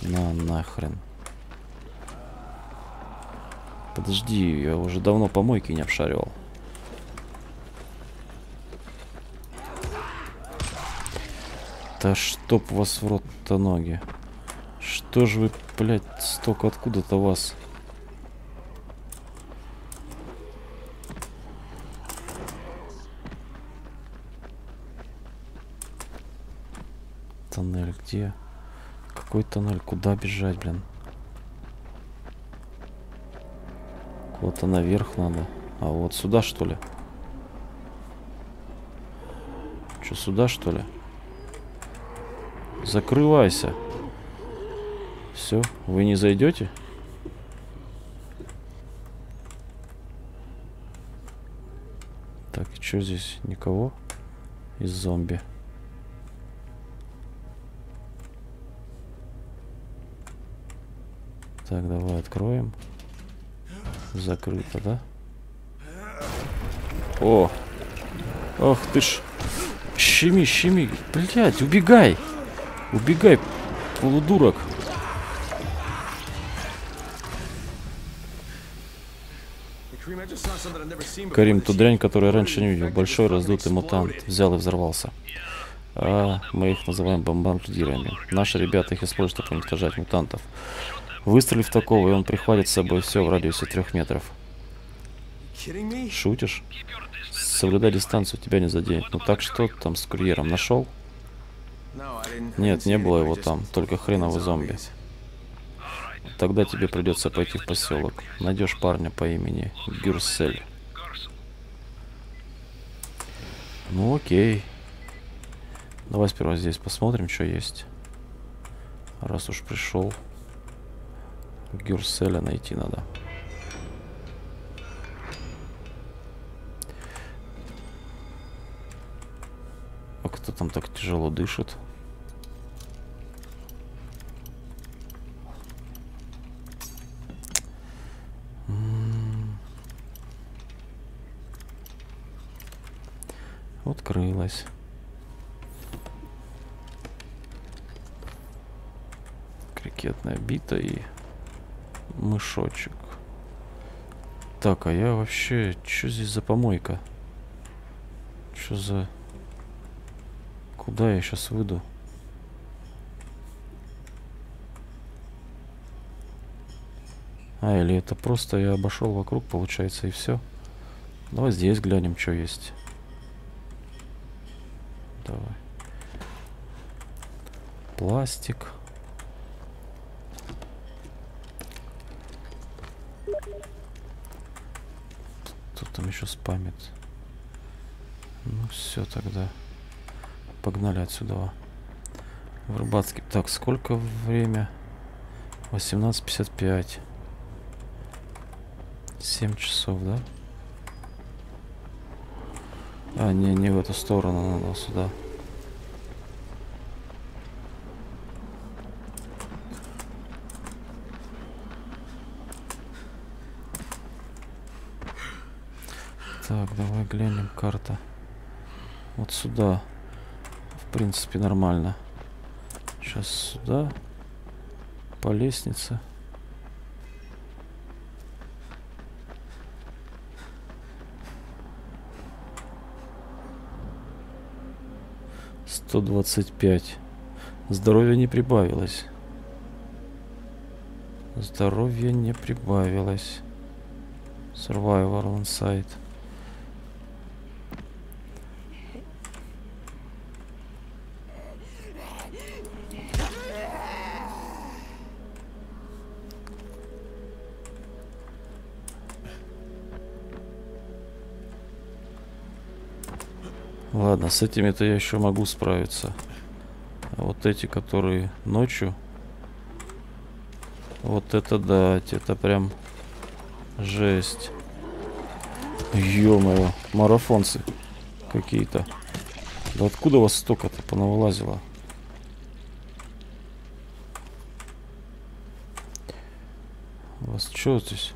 На нахрен. Подожди, я уже давно помойки не обшаривал. Да чтоб вас в рот-то ноги. Что же вы, блядь, столько откуда-то вас? Тоннель где? Какой тоннель? Куда бежать, блин? Она наверх надо. А вот сюда, что ли? Что, сюда, что ли? Закрывайся. Все, вы не зайдете? Так, что здесь? Никого из зомби. Так, давай откроем. Закрыто, да? О! Ох ты ж! Щеми, щеми! Блять, убегай! Убегай, полудурок! Карим, ту дрянь, которую я раньше не видел. Большой раздутый мутант. Взял и взорвался. А мы их называем бомбардирами. Наши ребята их используют, чтобы уничтожать мутантов. Выстрелив такого, и он прихватит с собой все в радиусе трех метров. Шутишь? Соблюдай дистанцию, тебя не заденет. Ну так что там с курьером нашел? Нет, не было его там, только хреново зомби. Тогда тебе придется пойти в поселок. Найдешь парня по имени Гюрсель. Ну окей. Давай сперва здесь посмотрим, что есть. Раз уж пришел. Гюрселя найти надо. А кто там так тяжело дышит? Открылась. Крикетная бита и мышочек. Так, а я вообще... Что здесь за помойка? Что за... Куда я сейчас выйду? А, или это просто я обошел вокруг, получается, и все. Давай здесь глянем, что есть. Давай. Пластик. Там еще спамит. Ну все тогда. Погнали отсюда. В Рыбацкий. Так, сколько время? 18.55. 7 часов, да? А, не, не в эту сторону надо, сюда. Так, давай глянем карта. Вот сюда. В принципе, нормально. Сейчас сюда. По лестнице. Сто двадцать пять. Здоровья не прибавилось. Здоровья не прибавилось. Survivor on site. Ладно, с этими-то я еще могу справиться. А вот эти, которые ночью... Вот это да, это прям жесть. Ё-моё, марафонцы какие-то. Да откуда вас столько-то понавылазило? Вас что здесь?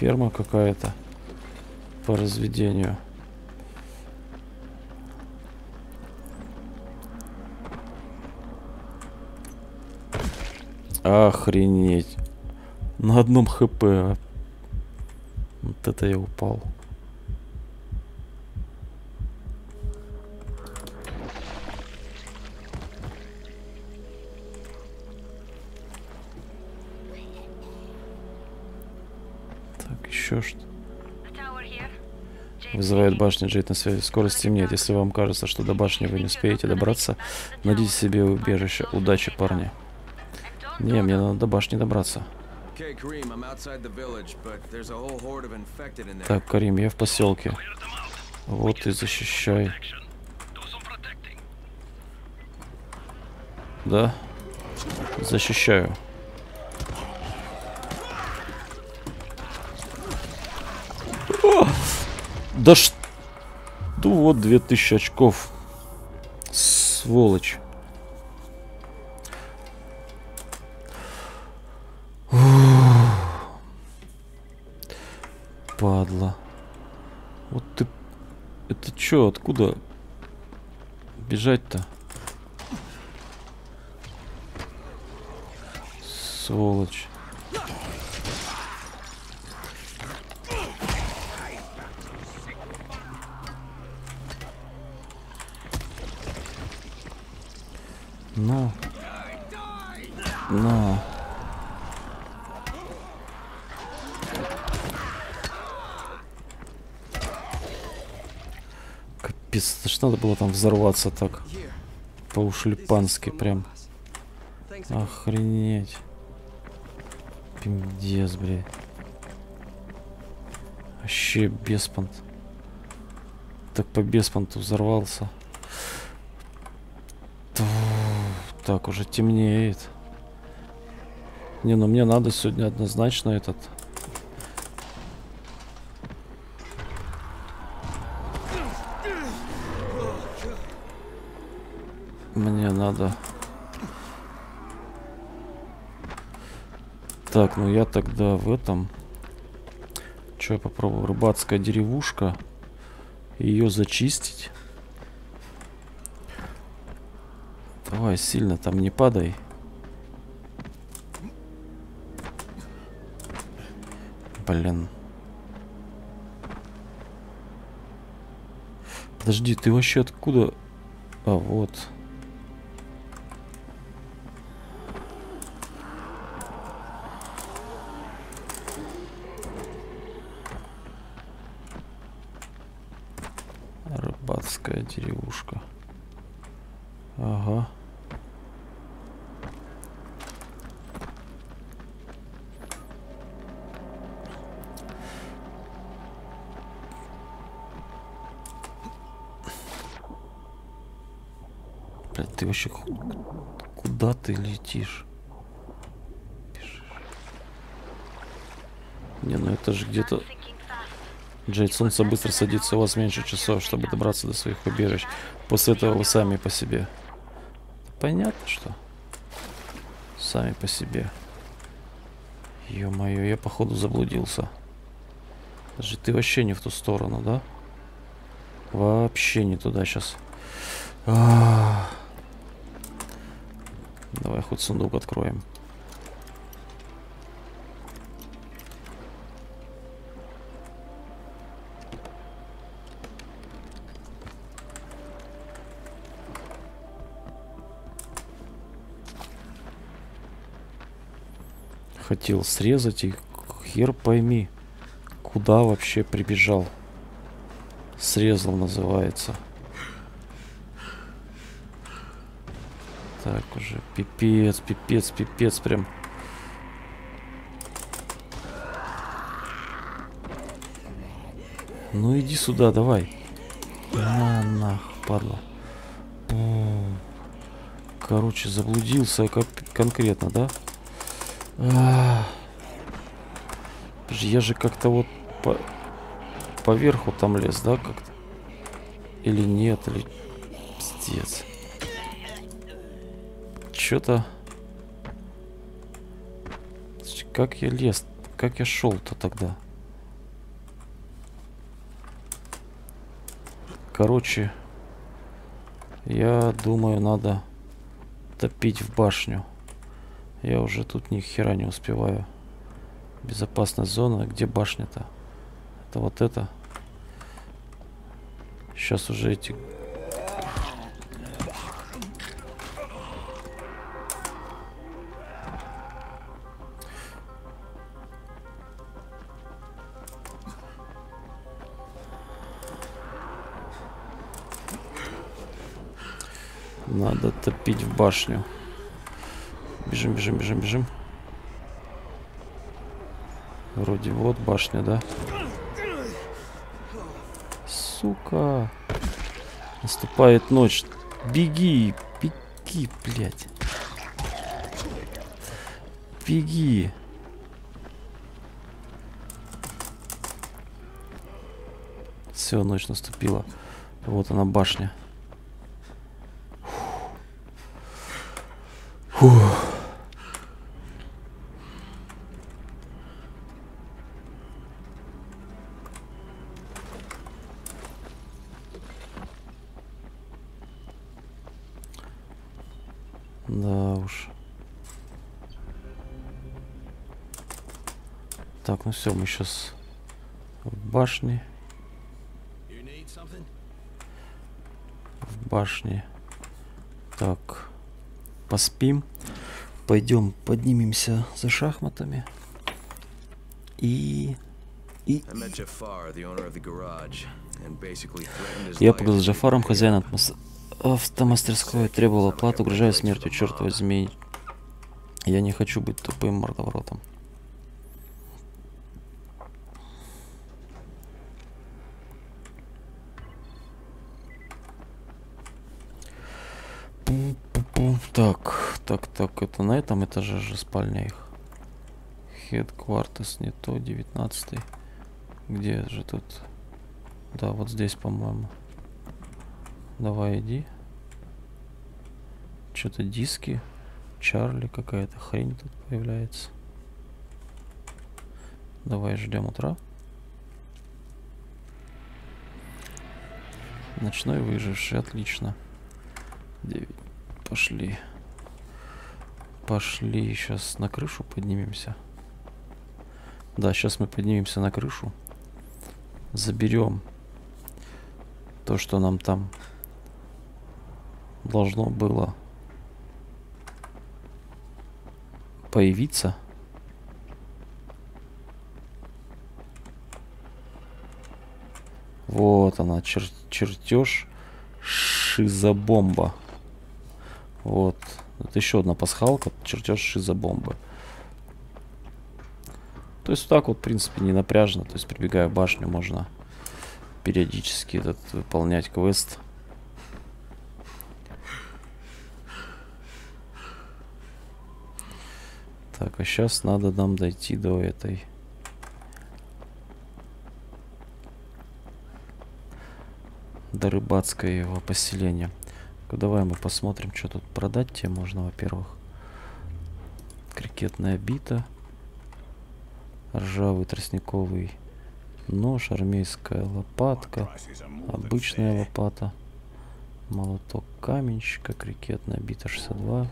Ферма какая-то по разведению. Охренеть. На одном хп. Вот это я упал. Вызывает башня Джейд на связи. Скоро стемнеет. Если вам кажется, что до башни вы не успеете добраться, найдите себе убежище. Удачи, парни. Не, мне надо до башни добраться. Так, Карим, я в поселке. Вот и защищай. Да? Защищаю. Да что? Вот 2000 очков. Сволочь. Падла. Вот ты... Это чё, откуда бежать-то? Сволочь. Ну. Ну. Капец, это ж надо было там взорваться так. По-ушлепански прям. Охренеть. Пиндец, блядь. Вообще беспонт. Так по беспонту взорвался. Так, уже темнеет. Не, ну мне надо сегодня однозначно этот... Мне надо... Так, ну я тогда в этом... Что я попробую? Рыбацкая деревушка. Ее зачистить. Давай, сильно там не падай. Блин. Подожди, ты вообще откуда? А, вот. Ага. Блядь, ты вообще куда ты летишь? Не, ну это же где-то... Джейд, солнце быстро садится, у вас меньше часов, чтобы добраться до своих убежищ. После этого вы сами по себе. Понятно, что? Сами по себе. Ё-моё, я походу заблудился. Даже ты вообще не в ту сторону, да? Вообще не туда сейчас. Давай хоть сундук откроем. Хотел срезать и хер пойми, куда вообще прибежал. Срезал называется. Так уже, пипец, пипец, пипец прям. Ну иди сюда, давай. На, нах, падла. Короче, заблудился конкретно, да? А Я же как-то вот по поверху там лез, да, как-то? Или нет, или... Пиздец что-то... Как я лез? Как я шел-то тогда? Короче, я думаю, надо топить в башню. Я уже тут ни хера не успеваю. Безопасная зона. Где башня-то? Это вот это. Сейчас уже эти топить в башню. Бежим. бежим, бежим, бежим. Вроде вот башня, да? Сука. Наступает ночь. Беги, беги, блядь. Беги. Все, ночь наступила. Вот она башня. Фух. Да уж. Так, ну все, мы сейчас в башне. В башне. Так, поспим. Пойдем поднимемся за шахматами. И... И... Я поговорил с Джафаром, хозяином автомастерской, требовал оплату, угрожая смертью, черт возьми. Я не хочу быть тупым мордоворотом. Так, так, это на этом этаже же спальня их. Headquarters, не то, 19 Где же тут? Да, вот здесь, по-моему. Давай, иди. Что-то диски. Чарли какая-то хрень тут появляется. Давай ждем утра. Ночной выживший, отлично. 9. Пошли. Пошли, сейчас на крышу поднимемся. Да, сейчас мы поднимемся на крышу. Заберем то, что нам там должно было появиться. Вот она, чер чертеж шизобомба. Вот. Это еще одна пасхалка, чертеж шизобомбы. То есть так вот, в принципе, не напряжно. То есть, прибегая в башню, можно периодически этот выполнять квест. Так, а сейчас надо нам дойти до этой... До рыбацкого его поселения. Давай мы посмотрим, что тут продать тебе можно, во-первых. Крикетная бита. Ржавый тростниковый нож, армейская лопатка, обычная лопата, молоток каменщика, крикетная бита 62.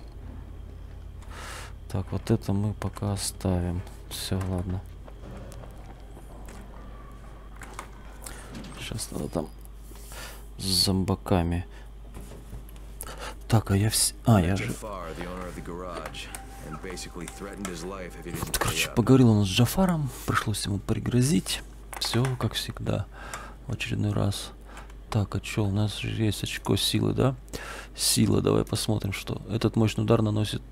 Так, вот это мы пока оставим. Все, ладно. Сейчас надо там с зомбаками так, а я вс... А, я же... Короче, поговорил он с Джафаром, пришлось ему пригрозить. Все, как всегда, в очередной раз. Так, а что, у нас же есть очко силы, да? Сила, давай посмотрим, что. Этот мощный удар наносит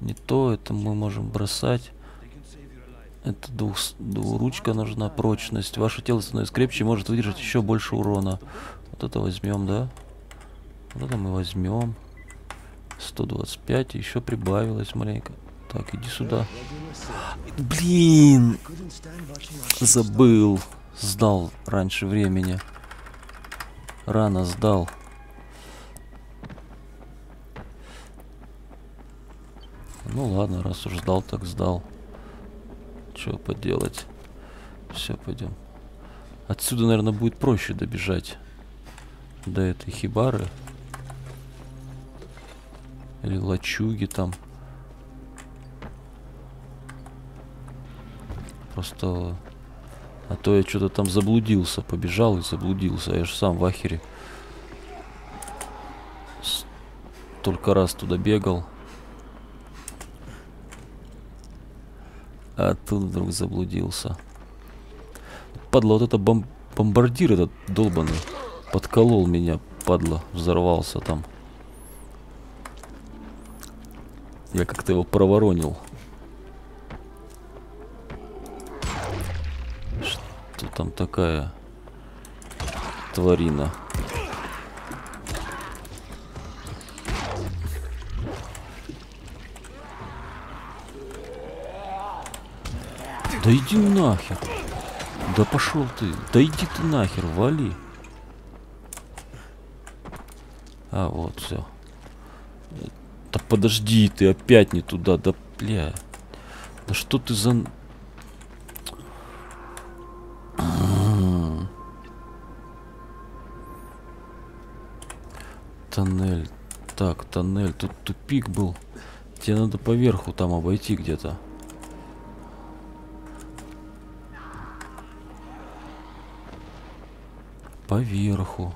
не то, это мы можем бросать. Это двух, двуручка нужна, прочность. Ваше тело становится крепче и может выдержать еще больше урона. Вот это возьмем, да? Вот это мы возьмем. 125, еще прибавилось маленько. Так, иди сюда. Блин! Забыл. Сдал раньше времени. Рано сдал. Ну ладно, раз уж сдал, так сдал. Что поделать? Все, пойдем. Отсюда, наверное, будет проще добежать до этой хибары. Или лачуги там. Просто... А то я что-то там заблудился. Побежал и заблудился. Я же сам в ахере. Только раз туда бегал. А тут вдруг заблудился. Падла, вот это бом бомбардир этот долбанный. Подколол меня, падла. Взорвался там. Я как-то его проворонил. Что там такая тварина? Да иди нахер. Да пошел ты. Да иди ты нахер, вали. А, вот, все. Да подожди, ты опять не туда, да бля. Да что ты за... Тоннель. Так, тоннель. Тут тупик был. Тебе надо поверху там обойти где-то. Поверху.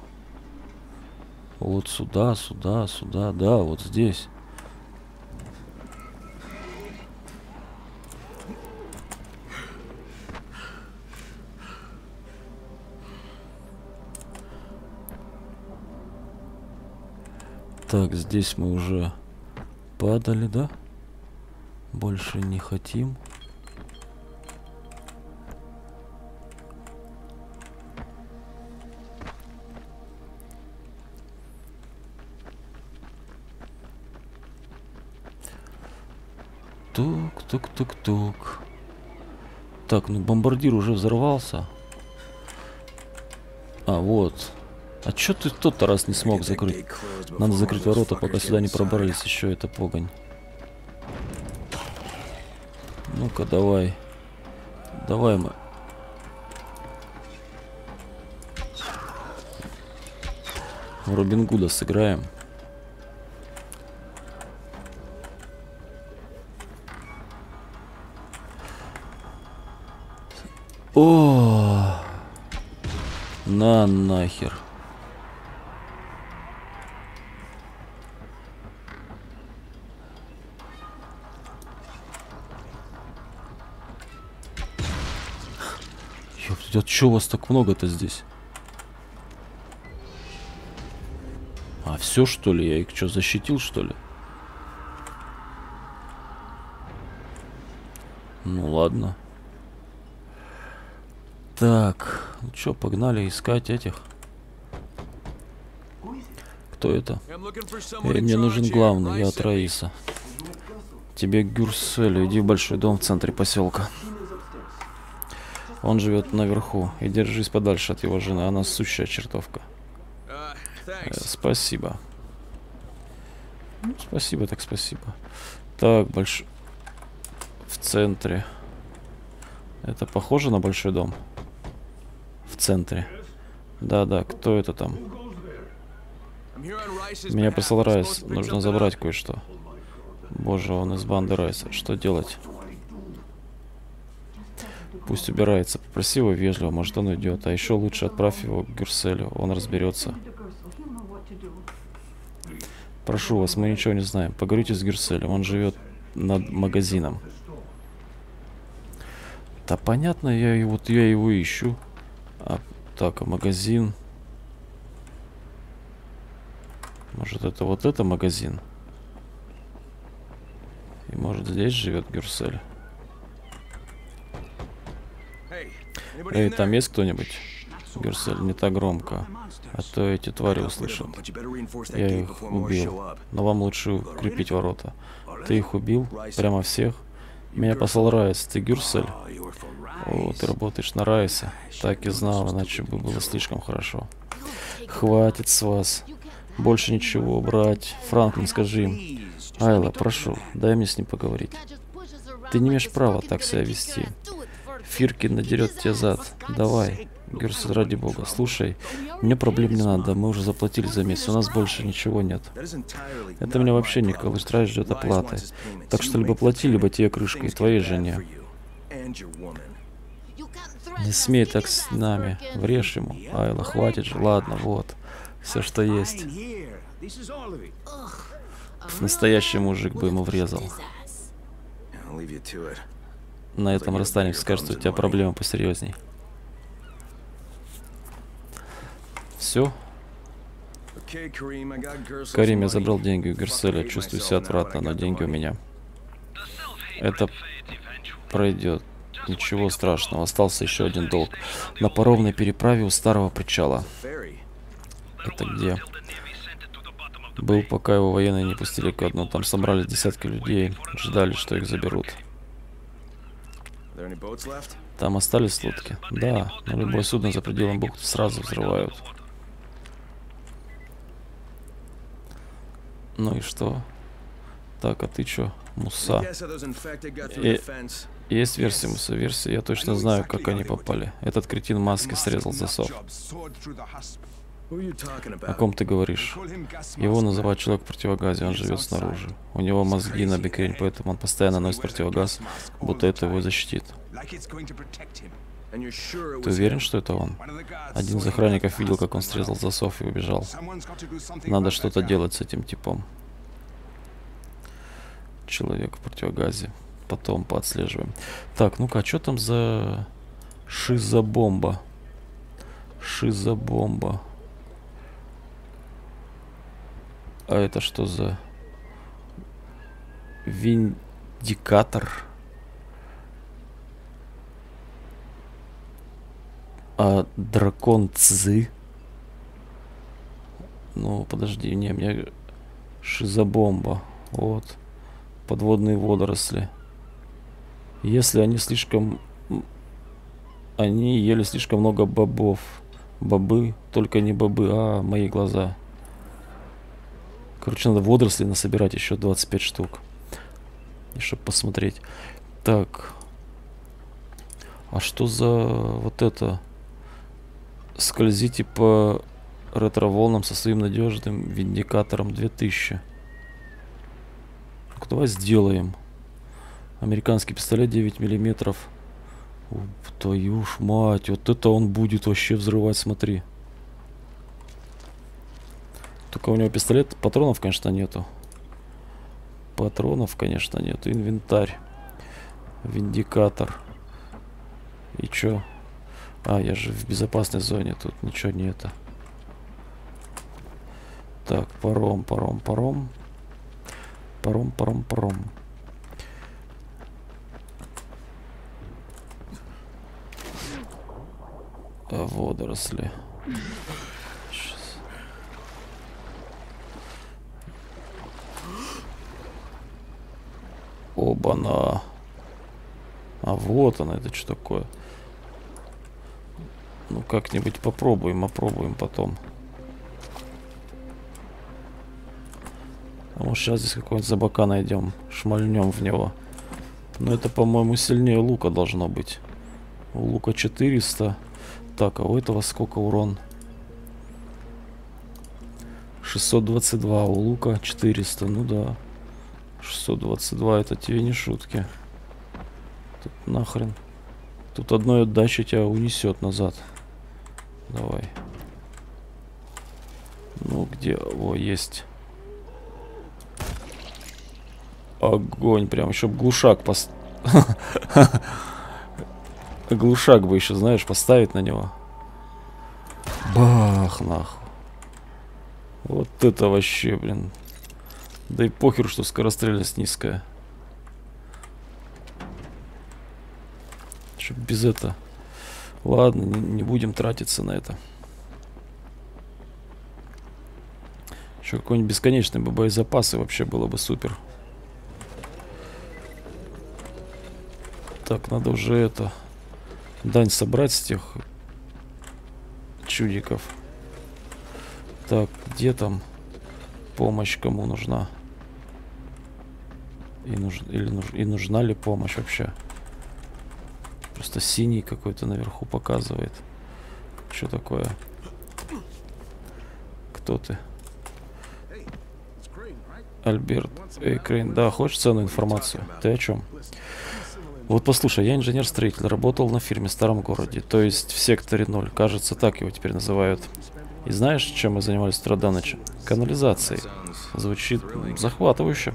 Вот сюда, сюда, сюда. Да, вот здесь. Так, здесь мы уже падали, да? Больше не хотим. Тук, тук, тук, тук. Так, ну бомбардир уже взорвался. А, вот. А чё ты тот-то раз не смог закрыть? Надо закрыть ворота, пока сюда не пробрались еще эта погонь. Ну-ка, давай. Давай мы. Робин Гуда сыграем. О, на нахер. А чё вас так много-то здесь? А, все что ли? Я их что, защитил что ли? Ну ладно. Так, ну что, погнали искать этих. Кто это? Эй, мне нужен главный, я от Раиса. Тебе к Гюрселю, иди в большой дом в центре поселка. Он живет наверху. И держись подальше от его жены. Она сущая чертовка. Э, спасибо. Ну, спасибо, так спасибо. Так, больш... В центре. Это похоже на большой дом? В центре. Да-да, кто это там? Меня послал Райс. Нужно забрать кое-что. Боже, он из банды Райса. Что делать? Пусть убирается. Попроси его вежливо, может он уйдет. А еще лучше отправь его к Гюрселю, он разберется. Прошу вас, мы ничего не знаем. Поговорите с Гюрселем, он живет над магазином. Да понятно, я, вот я его ищу. А, так, а магазин... Может это вот это магазин? И может здесь живет Гюрсель? Эй, там есть кто-нибудь? Герсель, не так громко, а то эти твари услышат. Я их убил, но вам лучше укрепить ворота. Ты их убил? Прямо всех? Меня послал Райс, ты Гюрсель? О, ты работаешь на Райсе. Так и знал, иначе бы было слишком хорошо. Хватит с вас. Больше ничего, брать. Франклин, скажи им. Айла, прошу, дай мне с ним поговорить. Ты не имеешь права так себя вести. Фиркин надерет тебе зад. Давай. Герс, ради бога, слушай, мне проблем не надо, мы уже заплатили за месяц, у нас больше ничего нет. Это меня вообще не колышет, ждет оплаты. Так что либо плати, либо тебе крышка и твоей жене. Не смей так с нами, врежь ему. Айла, хватит же, ладно, вот. Все, что есть. Настоящий мужик бы ему врезал на этом расстанемся, скажет, у тебя проблемы посерьезней. Все. Карим, я забрал деньги у Герселя, чувствую себя отвратно, но деньги у меня. Это пройдет. Ничего страшного. Остался еще один долг. На паромной переправе у старого причала. Это где? Был, пока его военные не пустили ко дну. Там собрались десятки людей. Ждали, что их заберут. Там остались лодки? Да, но любое судно за пределом бухты сразу взрывают. Ну и что? Так, а ты чё, Муса? И... Есть версия, Муса, версия. Я точно знаю, как они попали. Этот кретин в маске срезал засов. О ком ты говоришь? Его называют человек в противогазе, он живет снаружи. У него мозги на бекрень, поэтому он постоянно носит противогаз, будто это его защитит. Ты уверен, что это он? Один из охранников видел, как он срезал засов и убежал. Надо что-то делать с этим типом. Человек в противогазе. Потом поотслеживаем. Так, ну-ка, а что там за шизобомба? Шизобомба. А это что за виндикатор? А дракон Цзы? Ну, подожди, не, мне шизобомба. Вот. Подводные водоросли. Если они слишком... Они ели слишком много бобов. Бобы, только не бобы, а мои глаза. Короче, надо водоросли насобирать еще 25 штук. И чтобы посмотреть. Так. А что за вот это? Скользите по ретро-волнам со своим надежным виндикатором 2000. Так, давай сделаем. Американский пистолет 9 миллиметров. Твою ж мать, вот это он будет вообще взрывать, смотри. Только у него пистолет, патронов, конечно, нету. Патронов, конечно, нету. Инвентарь. Виндикатор. И чё? А, я же в безопасной зоне, тут ничего не это. Так, паром, паром, паром. Паром, паром, паром. А, водоросли. Оба-на. А вот она, это что такое? Ну, как-нибудь попробуем, опробуем потом. А может, сейчас здесь какой-нибудь забака найдем. Шмальнем в него. Но это, по-моему, сильнее лука должно быть. У лука 400. Так, а у этого сколько урон? 622, у лука 400. Ну да. 622 это тебе не шутки. Тут нахрен. Тут одной отдачи тебя унесет назад. Давай. Ну где? О, есть. Огонь, прям еще глушак пост... [LAUGHS] глушак бы еще, знаешь, поставить на него. Бах, нахуй. Вот это вообще, блин. Да и похер, что скорострельность низкая. Чтоб без этого. Ладно, не, не будем тратиться на это. Еще какой-нибудь бесконечный бы боезапасы вообще было бы супер. Так, надо уже это... Дань собрать с тех чудиков. Так, где там помощь кому нужна? И, нуж... Или нуж... и нужна ли помощь вообще? Просто синий какой-то наверху показывает. Что такое? Кто ты? Альберт. Эй, Крейн. Да, хочешь ценную информацию? Ты о чем? Вот послушай, я инженер-строитель, работал на фирме в старом городе, то есть в секторе 0, кажется, так его теперь называют. И знаешь, чем мы занимались утра до ночи? Канализацией. Звучит захватывающе.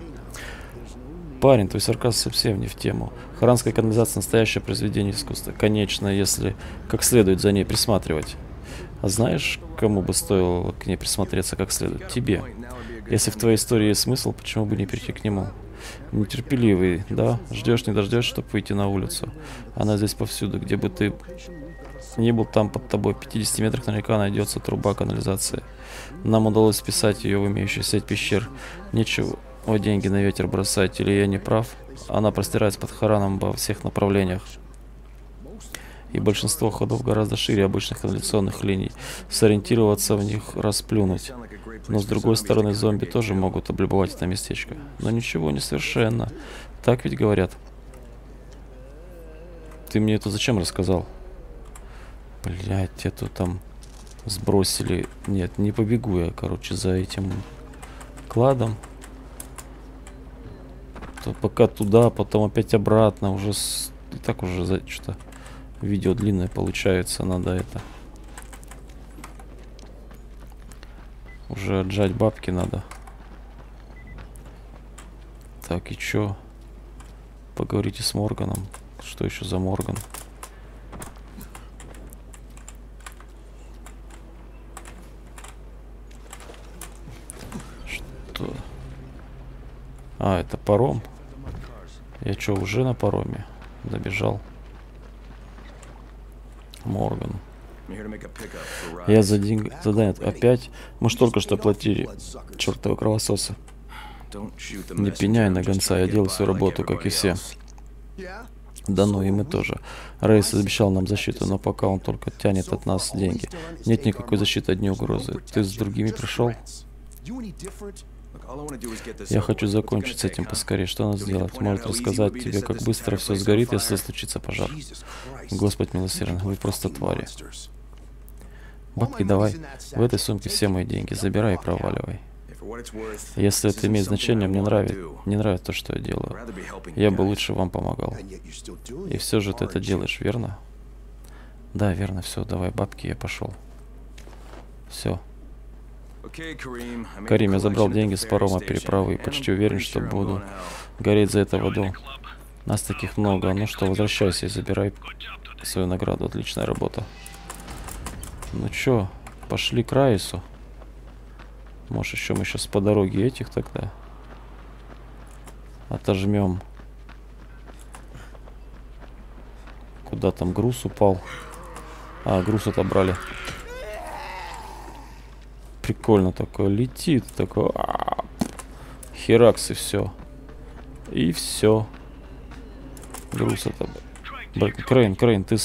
Парень, твой сарказм совсем не в тему. Харанская канализация настоящее произведение искусства. Конечно, если как следует за ней присматривать. А знаешь, кому бы стоило к ней присмотреться как следует? Тебе. Если в твоей истории есть смысл, почему бы не перейти к нему? Нетерпеливый, да? Ждешь, не дождешь, чтобы выйти на улицу. Она здесь повсюду. Где бы ты не был, там под тобой, в 50 метрах наверняка найдется труба канализации. Нам удалось списать ее в имеющую сеть пещер. Нечего о деньги на ветер бросать, или я не прав? Она простирается под Хараном во всех направлениях. И большинство ходов гораздо шире обычных канализационных линий. Сориентироваться в них расплюнуть. Но с другой стороны, зомби тоже могут облюбовать это местечко. Но ничего не совершенно. Так ведь говорят. Ты мне это зачем рассказал? Блять, эту там сбросили. Нет, не побегу я, короче, за этим кладом. То пока туда, потом опять обратно. Уже с... и так уже за что-то видео длинное получается. Надо это Уже отжать бабки надо. Так, и чё? Поговорите с Морганом. Что еще за Морган? Что? А, это паром. Я что, уже на пароме? Добежал. Морган. Я за деньги задание опять. Мы ж только что платили. Чертовы кровососы. Не пеняй на гонца, я делаю свою работу, как и все. Да ну и мы тоже. Рейс обещал нам защиту, но пока он только тянет от нас деньги. Нет никакой защиты, одни угрозы. Ты с другими пришел? Я хочу закончить с этим поскорее. Что надо сделать? Может рассказать тебе, как быстро все сгорит, если случится пожар. Господь милосердный, вы просто твари. Бабки давай. В этой сумке все мои деньги. Забирай и проваливай. Если это имеет значение, мне нравится, не нравится то, что я делаю. Я бы лучше вам помогал. И все же ты это делаешь, верно? Да, верно, все, давай бабки, я пошел. Все. Карим, я забрал деньги с парома переправы и почти уверен, что буду гореть за это в аду. Нас таких много. Ну что, возвращайся и забирай свою награду. Отличная работа. Ну чё, пошли к Райсу. Может, еще мы сейчас по дороге этих тогда отожмем. Куда там груз упал? А, груз отобрали. Прикольно такое. Летит такое. А. Херакс и все. И все. Груз отобрали. Крейн, Крейн, ты...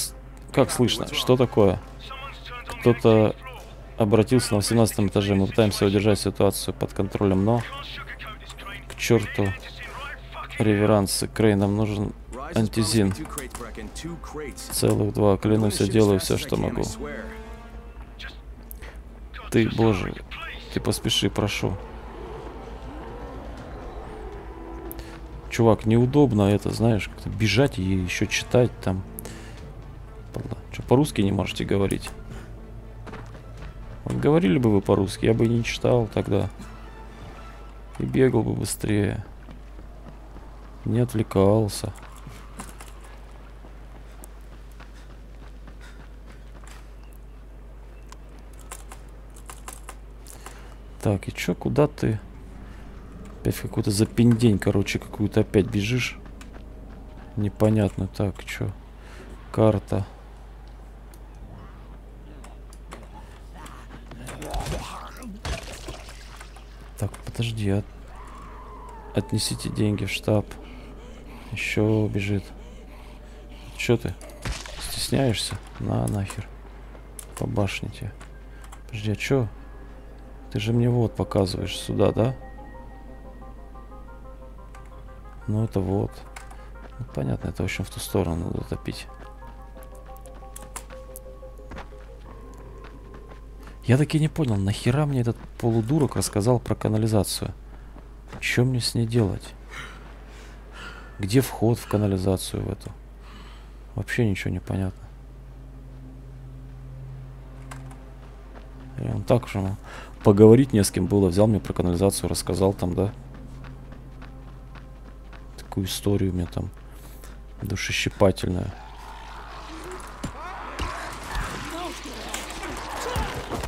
Как слышно? Что такое? Кто-то обратился на 18 этаже. Мы пытаемся удержать ситуацию под контролем, но... К черту. Реверансы. Крей, нам нужен антизин. Целых два. Клянусь, я делаю все, что могу. Ты, боже, ты поспеши, прошу. Чувак, неудобно это, знаешь, как-то бежать и еще читать там. Что, по-русски не можете говорить? Говорили бы вы по-русски, я бы не читал тогда. И бегал бы быстрее. Не отвлекался. Так, и чё, куда ты? Опять какой-то запиндень, короче, какую-то опять бежишь. Непонятно. Так, чё? Карта. Так, подожди, от... отнесите деньги в штаб. Еще бежит. Че ты? Стесняешься? На нахер. По башне тебе. Подожди, а чё? Ты же мне вот показываешь сюда, да? Ну это вот. Ну, понятно, это в общем в ту сторону надо топить. Я таки не понял, нахера мне этот полудурок рассказал про канализацию? Что мне с ней делать? Где вход в канализацию в эту? Вообще ничего не понятно. Он так же поговорить не с кем было. Взял мне про канализацию, рассказал там, да? Такую историю мне там душещипательную.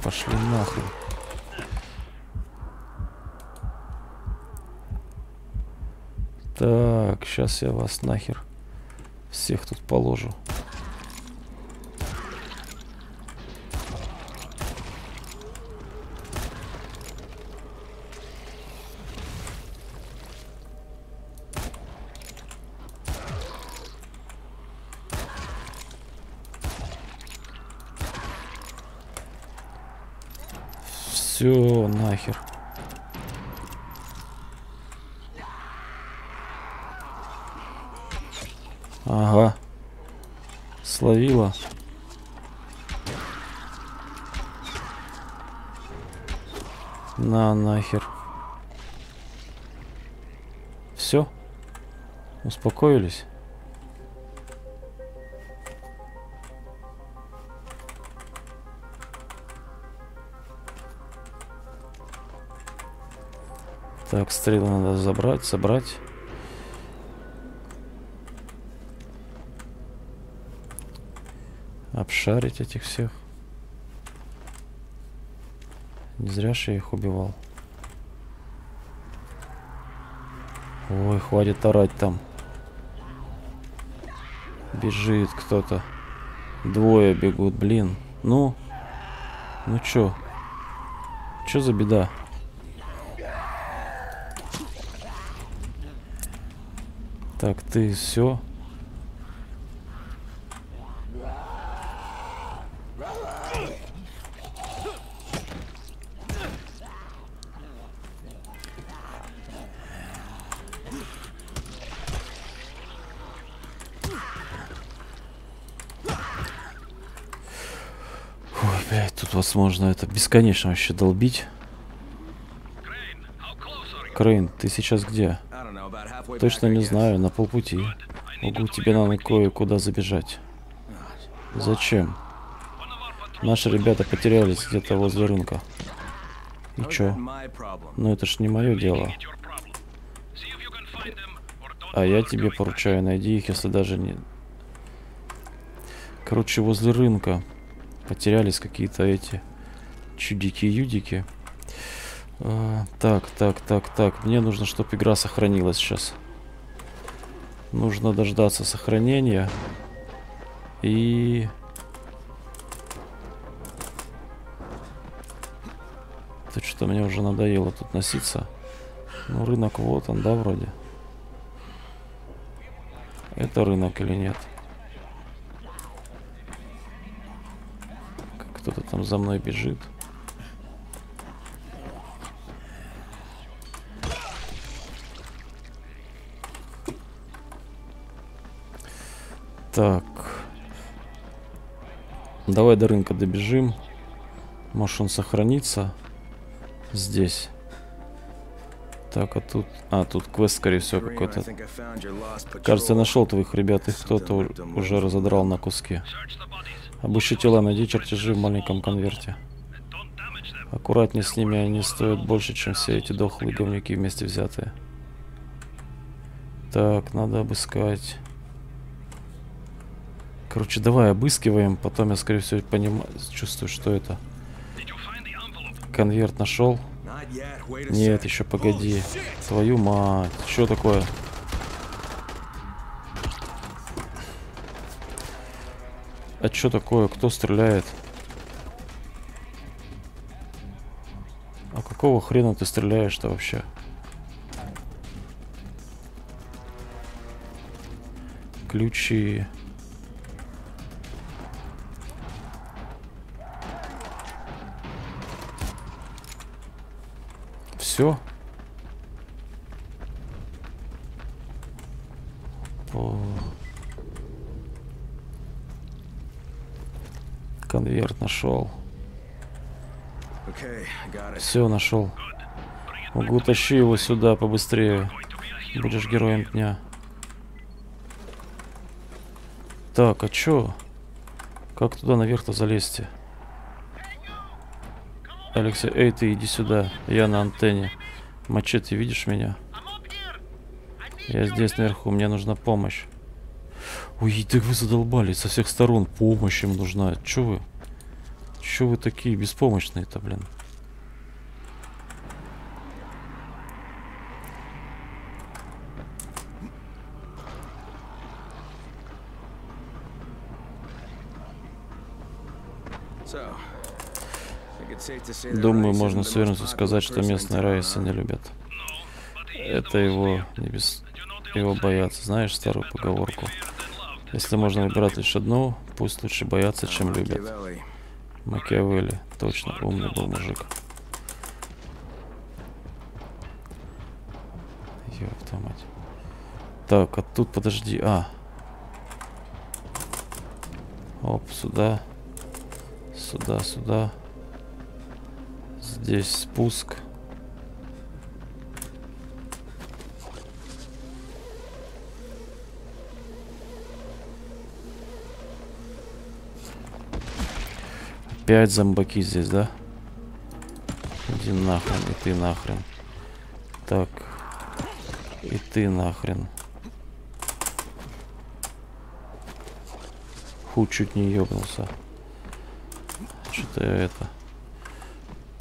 Пошли нахуй. Так, сейчас я вас нахер всех тут положу. Все, нахер. Ага. Словила. На нахер. Все? Успокоились? Так, стрелы надо забрать, собрать. Обшарить этих всех. Не зря же я их убивал. Ой, хватит орать там. Бежит кто-то. Двое бегут, блин. Ну? Ну чё? Чё за беда? Так, ты все. Тут возможно это бесконечно вообще долбить. Крейн, ты сейчас где? Точно не знаю, на полпути. Могу тебе надо кое-куда забежать. Зачем? Наши ребята потерялись где-то возле рынка. И чё? Ну это ж не мое дело. А я тебе поручаю, найди их, если даже не... Короче, возле рынка потерялись какие-то эти чудики-юдики. А, так, так, так, так. Мне нужно, чтобы игра сохранилась сейчас. Нужно дождаться сохранения. И... Это что-то мне уже надоело тут носиться. Ну, рынок вот он, да, вроде. Это рынок или нет? Кто-то там за мной бежит. Так. Давай до рынка добежим. Может он сохранится здесь. Так, а тут... А, тут квест, скорее всего, какой-то. Кажется, я нашел твоих ребят. Их кто-то уже разодрал на куски. Обыщи тела, найди чертежи в маленьком конверте. Аккуратнее с ними, они стоят больше, чем все эти дохлые говнюки вместе взятые. Так, надо обыскать. Короче, давай обыскиваем, потом я, скорее всего, понимаю, чувствую, что это. Конверт нашел. Нет, еще погоди. Твою мать. Что такое? А что такое? Кто стреляет? А какого хрена ты стреляешь-то вообще? Ключи. Все. Конверт нашел. Все, нашел. Могу тащи его сюда побыстрее. Будешь героем дня. Так, а чё? Как туда наверх-то залезть? Алексей, эй, ты иди сюда. Я на антенне. Мачете, видишь меня? Я здесь наверху, мне нужна помощь. Ой, да вы задолбали со всех сторон. Помощь им нужна. Чё вы? Чё вы такие беспомощные-то, блин? Думаю, можно с уверенностью сказать, что местные Райса не любят. Это его не без... его боятся. Знаешь старую поговорку? Если можно выбирать лишь одну, пусть лучше боятся, чем любят. Макиавелли. Точно, умный был мужик. Ёпта мать. Так, а тут подожди. А. Оп, сюда. Сюда, сюда. Здесь спуск. Опять зомбаки здесь, да? Иди нахрен, и ты нахрен. Так. И ты нахрен. Фу, чуть не ёбнулся. Что-то это...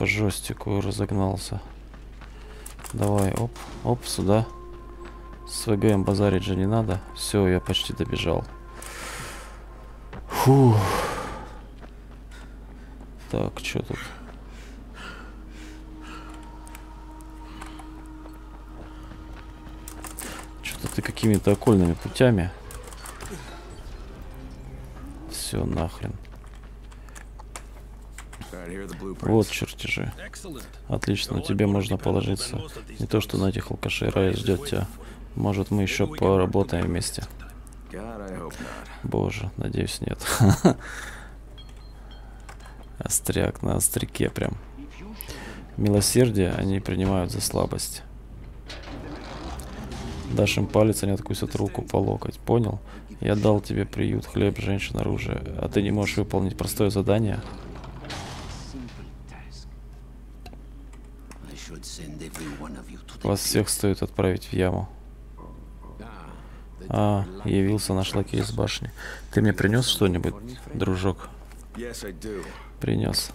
По жестику разогнался. Давай, оп, оп, сюда. С ВГМ базарить же не надо. Все, я почти добежал. Фух. Так, что тут? Что-то ты какими-то окольными путями. Все нахрен. Вот чертежи. Отлично, тебе можно положиться. Не то, что на этих алкашей рая ждет тебя. Может, мы еще поработаем вместе. Боже, надеюсь, нет. [LAUGHS] Остряк на остряке прям. Милосердие они принимают за слабость. Дашь им палец, они откусят руку по локоть. Понял? Я дал тебе приют, хлеб, женщин, оружие. А ты не можешь выполнить простое задание? Вас всех стоит отправить в яму. А, явился наш лакей из башни. Ты мне принес что-нибудь, дружок? Принес.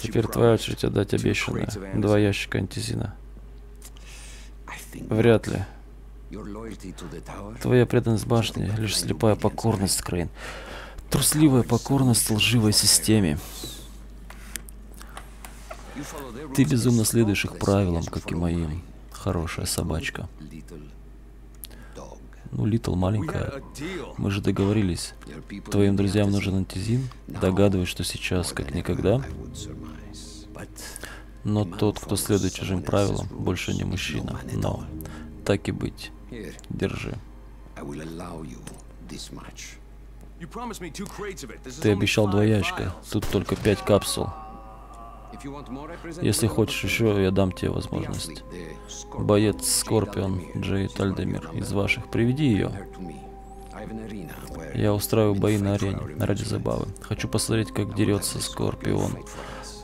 Теперь твоя очередь отдать обещанное. Два ящика антизина. Вряд ли. Твоя преданность башне — лишь слепая покорность, Крейн. Трусливая покорность лживой системе. Ты безумно следуешь их правилам, как и моим. Хорошая собачка. Ну, Литл маленькая. Мы же договорились. Твоим друзьям нужен антизин? Догадываюсь, что сейчас, как никогда. Но тот, кто следует чужим правилам, больше не мужчина. Но, так и быть. Держи. Ты обещал два ящика. Тут только пять капсул. Если хочешь еще, я дам тебе возможность. Боец Скорпион, Джейд Альдемир, из ваших, приведи ее. Я устраиваю бои на арене, ради забавы. Хочу посмотреть, как дерется Скорпион.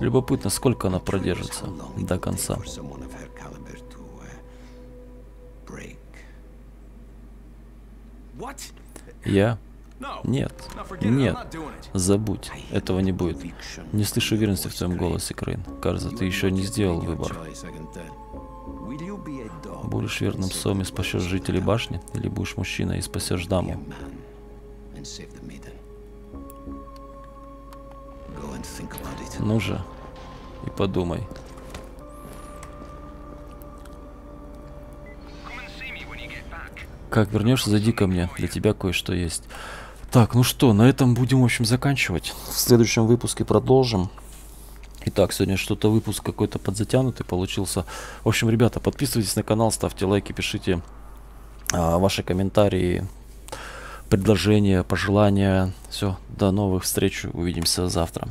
Любопытно, сколько она продержится до конца. Я нет, нет, забудь, этого не будет. Не слышу уверенности в твоем голосе, Крейн. Кажется, ты еще не сделал выбор. Будешь верным псом и спасешь жителей башни, или будешь мужчиной и спасешь даму? Ну же, и подумай. Как вернешься, зайди ко мне. Для тебя кое-что есть. Так, ну что, на этом будем, в общем, заканчивать. В следующем выпуске продолжим. Итак, сегодня что-то выпуск какой-то подзатянутый получился. В общем, ребята, подписывайтесь на канал, ставьте лайки, пишите а, ваши комментарии, предложения, пожелания. Все, до новых встреч, увидимся завтра.